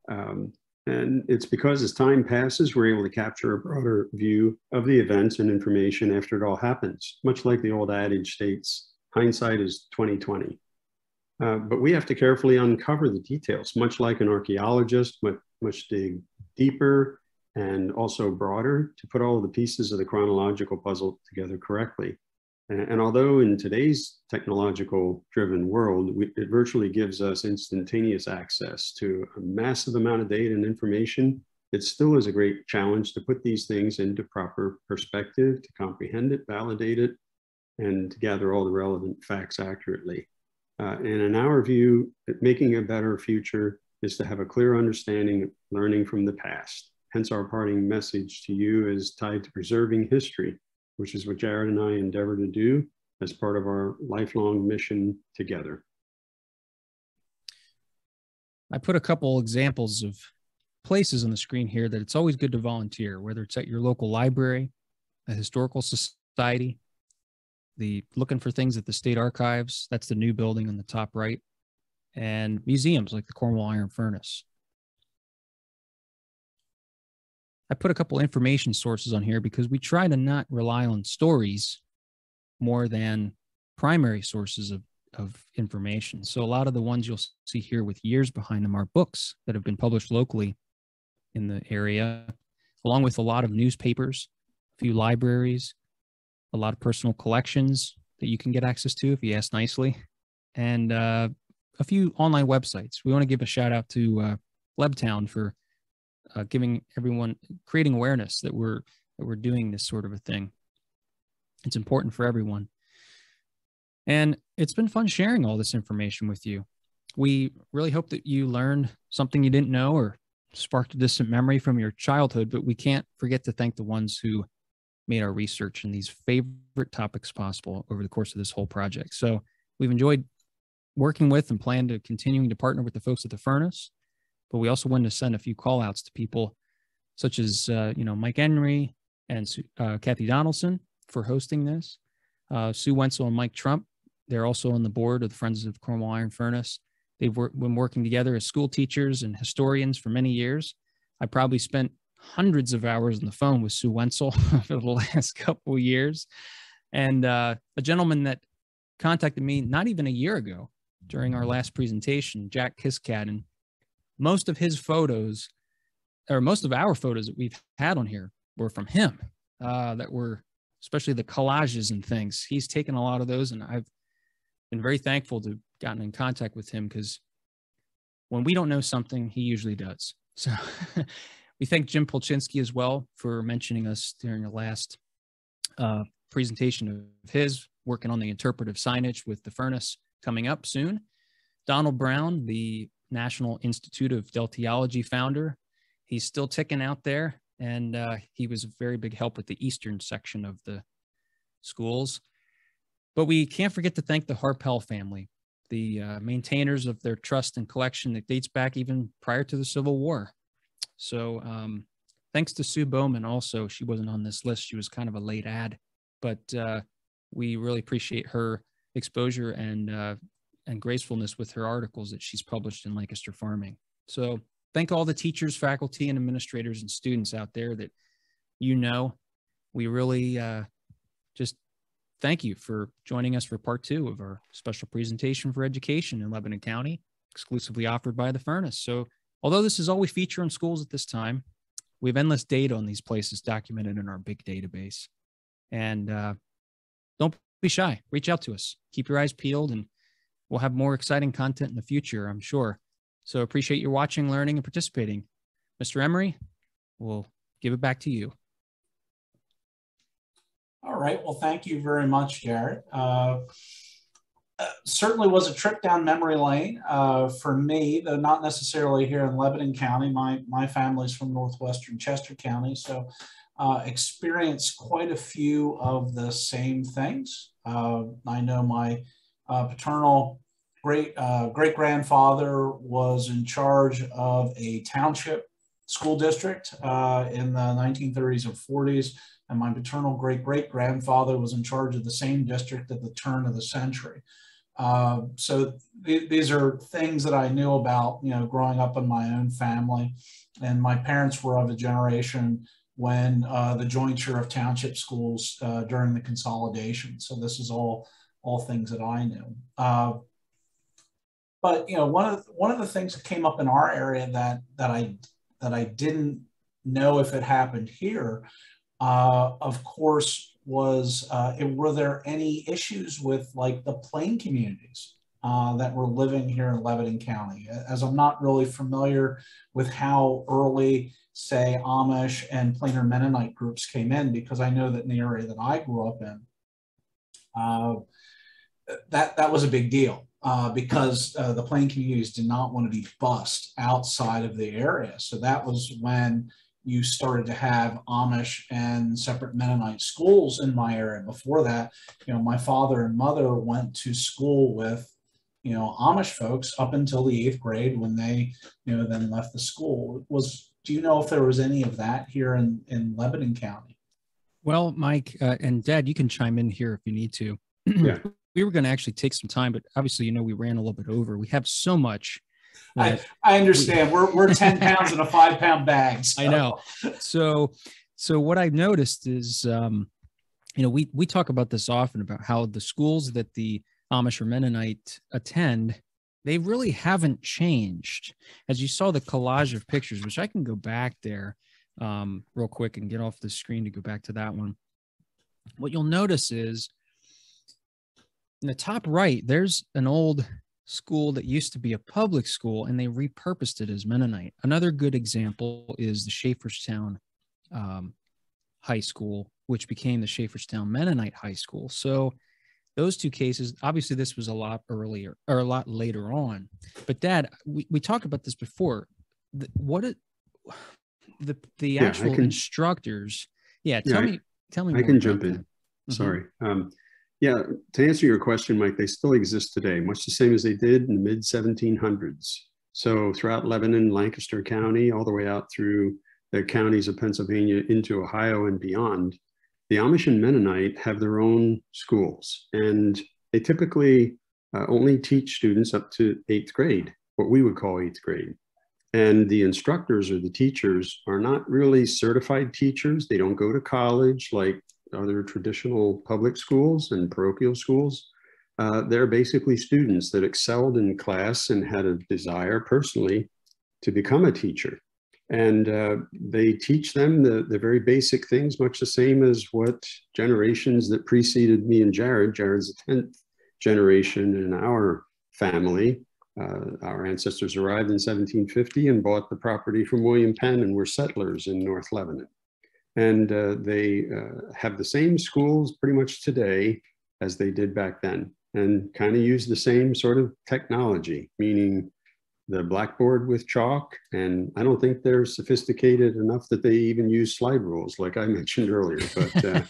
Um, and it's because as time passes, we're able to capture a broader view of the events and information after it all happens, much like the old adage states, hindsight is 2020. Uh, but we have to carefully uncover the details, much like an archaeologist must, must dig deeper and also broader to put all the pieces of the chronological puzzle together correctly. And, although in today's technological driven world, we, it virtually gives us instantaneous access to a massive amount of data and information, it still is a great challenge to put these things into proper perspective, to comprehend it, validate it, and to gather all the relevant facts accurately. Uh, and in our view, making a better future is to have a clear understanding of learning from the past. Hence, our parting message to you is tied to preserving history, which is what Jared and I endeavor to do as part of our lifelong mission together. I put a couple examples of places on the screen here that it's always good to volunteer, whether it's at your local library, a historical society, the looking for things at the state archives. That's the new building on the top right, and museums like the Cornwall Iron Furnace. I put a couple information sources on here because we try to not rely on stories more than primary sources of, of information. So a lot of the ones you'll see here with years behind them are books that have been published locally in the area, along with a lot of newspapers, a few libraries, a lot of personal collections that you can get access to if you ask nicely, and uh, a few online websites. We want to give a shout out to uh, Lebtown for uh, giving everyone creating awareness that we're that we're doing this sort of a thing. It's important for everyone. And it's been fun sharing all this information with you. We really hope that you learned something you didn't know or sparked a distant memory from your childhood, but we can't forget to thank the ones who made our research and these favorite topics possible over the course of this whole project. So we've enjoyed working with and plan to continuing to partner with the folks at the furnace, but we also wanted to send a few call outs to people such as, uh, you know, Mike Henry and uh, Kathy Donaldson for hosting this, uh, Sue Wenzel and Mike Trump. They're also on the board of the Friends of Cornwall Iron Furnace. They've wor- been working together as school teachers and historians for many years. I probably spent hundreds of hours on the phone with Sue Wenzel <laughs> for the last couple of years. And uh, a gentleman that contacted me not even a year ago during our last presentation, Jack Kiskaden, most of his photos, or most of our photos that we've had on here, were from him. Uh, that were especially the collages and things. He's taken a lot of those, and I've been very thankful to gotten in contact with him because when we don't know something, he usually does. <laughs> So we thank Jim Polchinski as well for mentioning us during the last uh, presentation of his working on the interpretive signage with the furnace coming up soon. Donald Brown, the National Institute of Deltiology founder, he's still ticking out there, and uh, he was a very big help with the eastern section of the schools. But we can't forget to thank the Harpel family the uh, maintainers of their trust and collection that dates back even prior to the Civil War. So um, thanks to Sue Bowman also. She wasn't on this list. She was kind of a late ad, but uh, we really appreciate her exposure and uh, and gracefulness with her articles that she's published in Lancaster Farming. So thank all the teachers, faculty, and administrators and students out there that you know. We really uh, just thank you for joining us for part two of our special presentation for education in Lebanon County, exclusively offered by the Furnace. So, although this is all we feature in schools at this time, we have endless data on these places documented in our big database. And uh, don't be shy, reach out to us, keep your eyes peeled, and we'll have more exciting content in the future, I'm sure. So, appreciate your watching, learning, and participating. Mr. Emery, we'll give it back to you. All right. Well, thank you very much. Uh, uh, certainly was a trip down memory lane uh, for me, though not necessarily here in Lebanon County. My, my family's from northwestern Chester County, so uh, experienced quite a few of the same things. Uh, I know my uh, paternal great great grandfather was in charge of a township school district in the 1930s and 40s and my paternal great great grandfather was in charge of the same district at the turn of the century. Uh, so th these are things that I knew about, you know, growing up in my own family. And my parents were of a generation when uh, the jointure of township schools uh, during the consolidation. So this is all all things that I knew. Uh, but you know, one of the, one of the things that came up in our area that that I that I didn't know if it happened here uh, of course, was uh, were there any issues with like the plain communities uh, that were living here in Lebanon County? As I'm not really familiar with how early, say, Amish and plainer Mennonite groups came in, because I know that in the area that I grew up in, uh, that that was a big deal. Uh, because uh, the plain communities did not want to be bussed outside of the area. So that was when you started to have Amish and separate Mennonite schools in my area. Before that, you know, my father and mother went to school with, you know, Amish folks up until the eighth grade when they, you know, then left the school. Was do you know if there was any of that here in in Lebanon County? Well, Mike uh, and Dad, you can chime in here if you need to. Yeah. <clears throat> we were going to actually take some time, but obviously, you know, we ran a little bit over. We have so much I, I understand. We're, we're 10 <laughs> pounds in a five pound bag. So. I know. So, so what I've noticed is, um, you know, we, we talk about this often about how the schools that the Amish or Mennonite attend, they really haven't changed. As you saw the collage of pictures, which I can go back there, um, real quick and get off the screen to go back to that one. What you'll notice is in the top right, there's an old school that used to be a public school and they repurposed it as Mennonite. Another good example is the Schaefferstown um, High School, which became the Schaefferstown Mennonite High School. So those two cases, obviously this was a lot earlier or a lot later on. But dad, we, we talked about this before. The, what it, the the yeah, actual can, instructors, yeah, tell yeah, me tell me I can jump in. Mm-hmm. Sorry. Um, yeah, to answer your question, Mike, they still exist today, much the same as they did in the mid 1700s. So throughout Lebanon, Lancaster County, all the way out through the counties of Pennsylvania into Ohio and beyond, the Amish and Mennonite have their own schools, and they typically uh, only teach students up to eighth grade, what we would call eighth grade. And the instructors or the teachers are not really certified teachers. They don't go to college like other traditional public schools and parochial schools. Uh, they're basically students that excelled in class and had a desire personally to become a teacher. And uh, they teach them the, the very basic things, much the same as what generations that preceded me and Jared, Jared's the 10th generation in our family. Uh, our ancestors arrived in 1750 and bought the property from William Penn and were settlers in North Lebanon. And uh, they uh, have the same schools pretty much today as they did back then and kind of use the same sort of technology, meaning the blackboard with chalk. And I don't think they're sophisticated enough that they even use slide rules like I <laughs> mentioned earlier. But uh,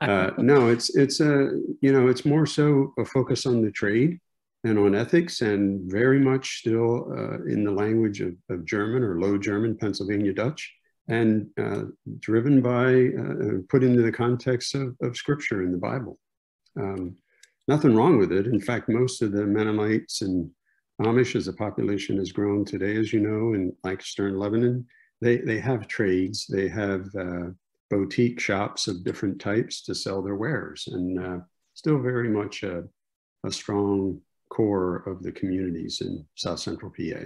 uh, <laughs> no, it's, it's a, you know, it's more so a focus on the trade and on ethics and very much still uh, in the language of, of German or Low German, Pennsylvania Dutch and uh, driven by, uh, put into the context of, of scripture in the Bible. Um, nothing wrong with it. In fact, most of the Mennonites and Amish as a population has grown today, as you know, in Lancaster and Lebanon, they, they have trades, they have uh, boutique shops of different types to sell their wares and uh, still very much a, a strong core of the communities in South Central PA.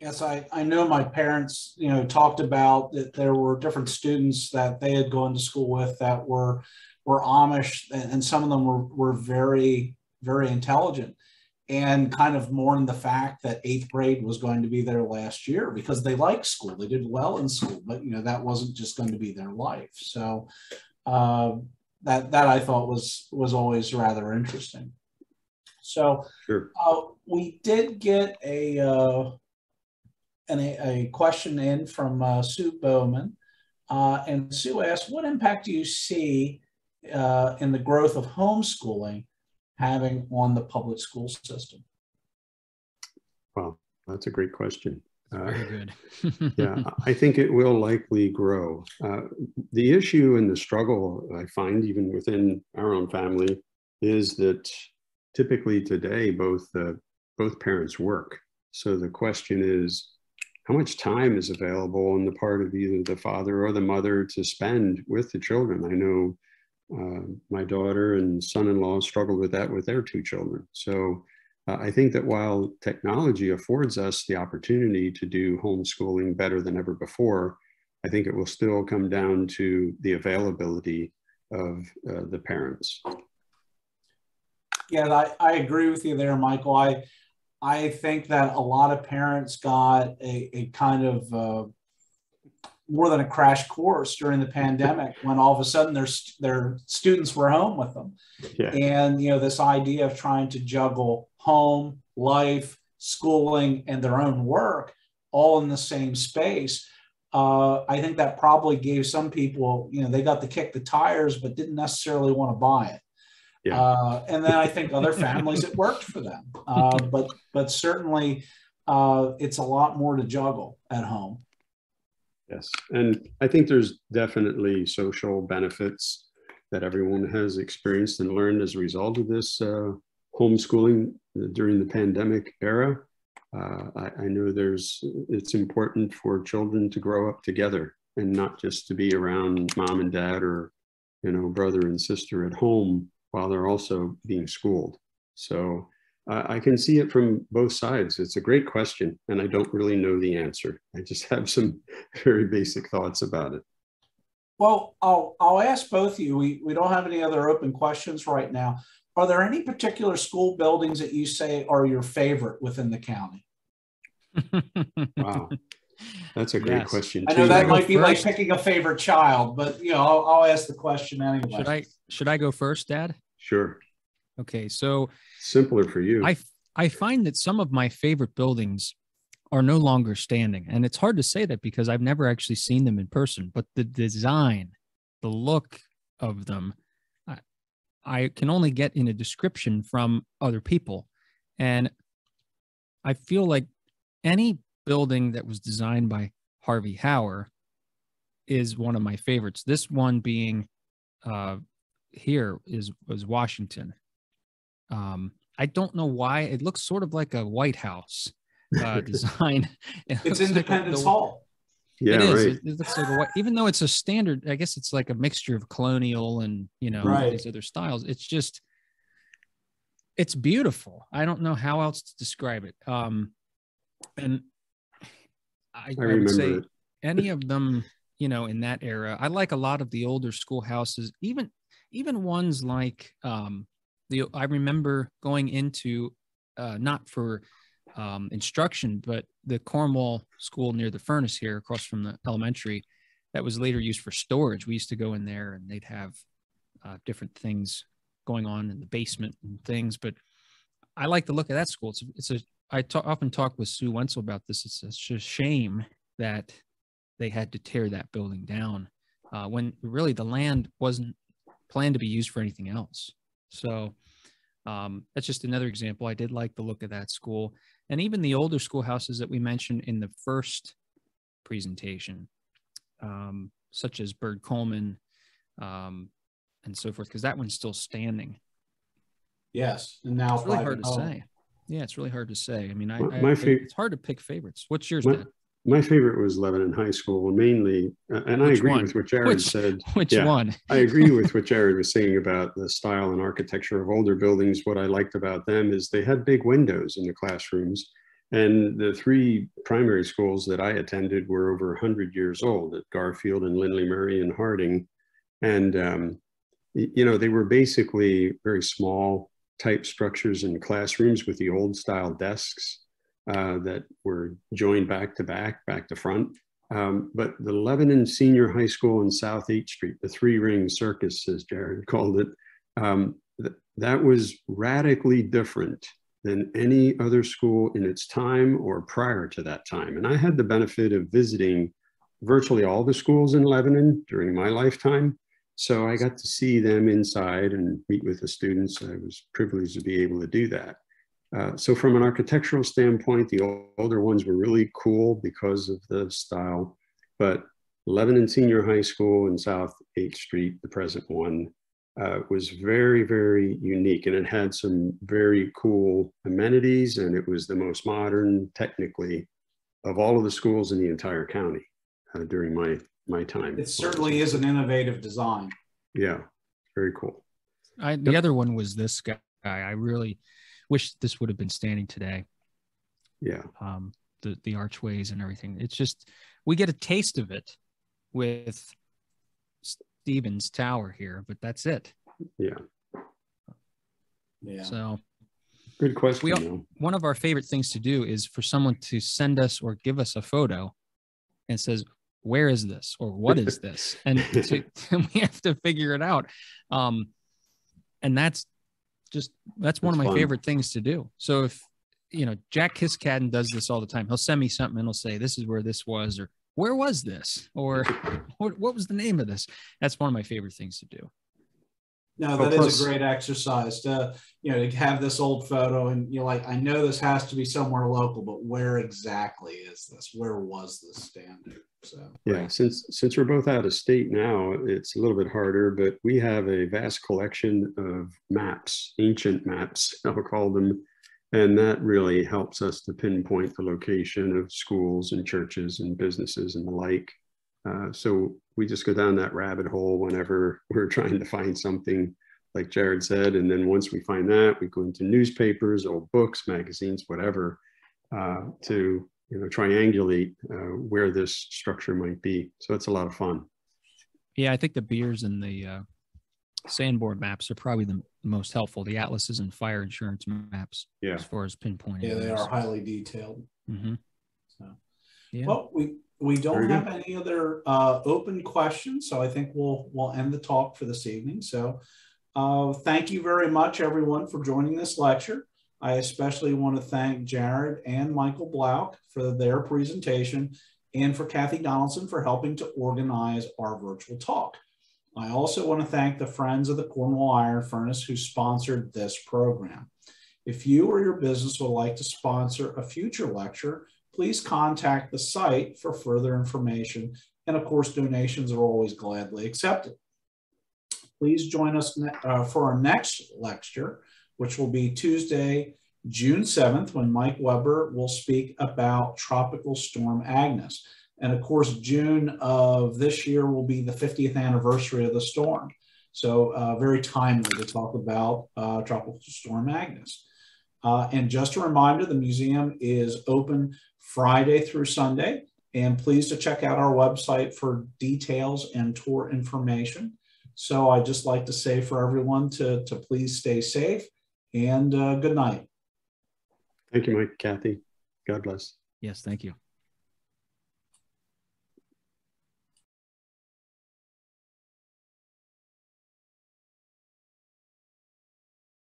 Yes, I, I know my parents, you know, talked about that there were different students that they had gone to school with that were were Amish, and some of them were, were very, very intelligent and kind of mourned the fact that eighth grade was going to be their last year because they liked school. They did well in school, but you know, that wasn't just going to be their life. So uh, that that I thought was was always rather interesting. So sure. uh, we did get a uh, an, a question in from uh, Sue Bowman. Uh, and Sue asked, what impact do you see uh, in the growth of homeschooling having on the public school system? Well, that's a great question. Uh, Very good. <laughs> yeah, I think it will likely grow. Uh, the issue and the struggle I find even within our own family is that typically today both uh, both parents work. So the question is, how much time is available on the part of either the father or the mother to spend with the children. I know uh, my daughter and son-in-law struggled with that with their two children. So uh, I think that while technology affords us the opportunity to do homeschooling better than ever before, I think it will still come down to the availability of uh, the parents. Yeah, I, I agree with you there, Michael. I I think that a lot of parents got a, a kind of uh, more than a crash course during the pandemic <laughs> when all of a sudden their, their students were home with them. Yeah. And, you know, this idea of trying to juggle home, life, schooling, and their own work all in the same space. Uh, I think that probably gave some people, you know, they got to kick the tires, but didn't necessarily want to buy it. Yeah. Uh, and then I think other families it worked for them, uh, <laughs> but but certainly uh, it's a lot more to juggle at home. Yes, and I think there's definitely social benefits that everyone has experienced and learned as a result of this uh, homeschooling during the pandemic era. Uh, I, I know there's it's important for children to grow up together and not just to be around mom and dad or you know brother and sister at home while they're also being schooled. So I can see it from both sides. It's a great question, and I don't really know the answer. I just <laughs> have some very basic thoughts about it. Well, I'll, I'll ask both of you. We, we don't have any other open questions right now. Are there any particular school buildings that you say are your favorite within the county? <laughs> wow. That's a great yes. question. Too. I know that might be first? like picking a favorite child, but you know, I'll, I'll ask the question anyway. Should I should I go first, Dad? Sure. Okay, so simpler for you. I I find that some of my favorite buildings are no longer standing, and it's hard to say that because I've never actually seen them in person. But the design, the look of them, I, I can only get in a description from other people, and I feel like any building that was designed by Harvey Hauer is one of my favorites. This one being uh, here is was Washington. Um, I don't know why it looks sort of like a White House uh, <laughs> design. <laughs> It it's Independence like the, Hall. Yeah, it is. Right. It, it, looks like a white, even though it's a standard. I guess it's like a mixture of colonial and you know right. these other styles. It's just it's beautiful. I don't know how else to describe it. Um, and I, I, I would say it. any of them, you know, in that era. I like a lot of the older schoolhouses, even even ones like um, the I remember going into uh, not for um, instruction, but the Cornwall School near the furnace here, across from the elementary, that was later used for storage. We used to go in there, and they'd have uh, different things going on in the basement and things. But I like the look of that school. It's it's a I often talk with Sue Wenzel about this. It's a shame that they had to tear that building down uh, when really the land wasn't planned to be used for anything else. So um, that's just another example. I did like the look of that school. And even the older schoolhouses that we mentioned in the first presentation, um, such as Bird Coleman um, and so forth, because that one's still standing. Yes. And now it's really hard to say. Yeah, it's really hard to say. I mean, I, my, I, favorite, it's hard to pick favorites. What's yours, my, my favorite was Lebanon High School, mainly, and which I agree one? with what Jared which, said. <laughs> Which yeah, one? I agree with <laughs> what Jared was saying about the style and architecture of older buildings. What I liked about them is they had big windows in the classrooms. And the three primary schools that I attended were over 100 years old at Garfield and Lindley Murray and Harding. And, um, you know, they were basically very small type structures and classrooms with the old style desks uh, that were joined back to back, back to front. Um, but the Lebanon Senior High School in South 8th Street, the three ring circus, as Jared called it, um, th that was radically different than any other school in its time or prior to that time. And I had the benefit of visiting virtually all the schools in Lebanon during my lifetime. So I got to see them inside and meet with the students. I was privileged to be able to do that. Uh, so from an architectural standpoint, the older ones were really cool because of the style, but Lebanon Senior High School in South 8th Street, the present one, uh, was very, very unique and it had some very cool amenities and it was the most modern technically of all of the schools in the entire county uh, during my, my time. It certainly is an innovative design. Yeah, very cool. I, the yep. other one was this guy. I really, wish this would have been standing today. Yeah. Um, the the archways and everything. It's just we get a taste of it with Stevens Tower here, but that's it. Yeah. Yeah. So good question. We all, one of our favorite things to do is for someone to send us or give us a photo and says, where is this or what is <laughs> this? and to, <laughs> we have to figure it out. Um, and that's just that's one of my fun. favorite things to do. So if you know Jack Kiskaden does this all the time, he'll send me something and he'll say, "This is where this was," or "Where was this?" or <laughs> "What, what was the name of this?" That's one of my favorite things to do. No, that is a great exercise to you know to have this old photo and you're like, I know this has to be somewhere local, but where exactly is this? Where was this standing? So yeah, right. since since we're both out of state now, it's a little bit harder, but we have a vast collection of maps, ancient maps, <laughs> I'll call them, and that really helps us to pinpoint the location of schools and churches and businesses and the like. Uh, so we just go down that rabbit hole whenever <laughs> we're trying to find something like Jared said. And then once we find that, we go into newspapers, old books, magazines, whatever, uh, to you know triangulate uh, where this structure might be. So it's a lot of fun. Yeah, I think the beers and the uh, Sanborn maps are probably the most helpful. The atlases and fire insurance maps, Yeah. as far as pinpointing. Yeah, they those. are highly detailed. Mm-hmm. So. Yeah. Well, we, we don't Very good. have any other uh, open questions, so I think we'll, we'll end the talk for this evening. So uh, thank you very much, everyone, for joining this lecture. I especially want to thank Jared and Michael Blouch for their presentation and for Kathy Donaldson for helping to organize our virtual talk. I also want to thank the Friends of the Cornwall Iron Furnace who sponsored this program. If you or your business would like to sponsor a future lecture, please contact the site for further information. And of course, donations are always gladly accepted. Please join us uh, for our next lecture, which will be Tuesday, June 7th, when Mike Weber will speak about Tropical Storm Agnes. And of course, June of this year will be the 50th anniversary of the storm. So uh, very timely to talk about uh, Tropical Storm Agnes. Uh, and just a reminder, the museum is open Friday through Sunday. And please to check out our website for details and tour information. So I'd just like to say for everyone to, to please stay safe and uh, good night. Thank you, Mike, Kathy. God bless. Yes, thank you.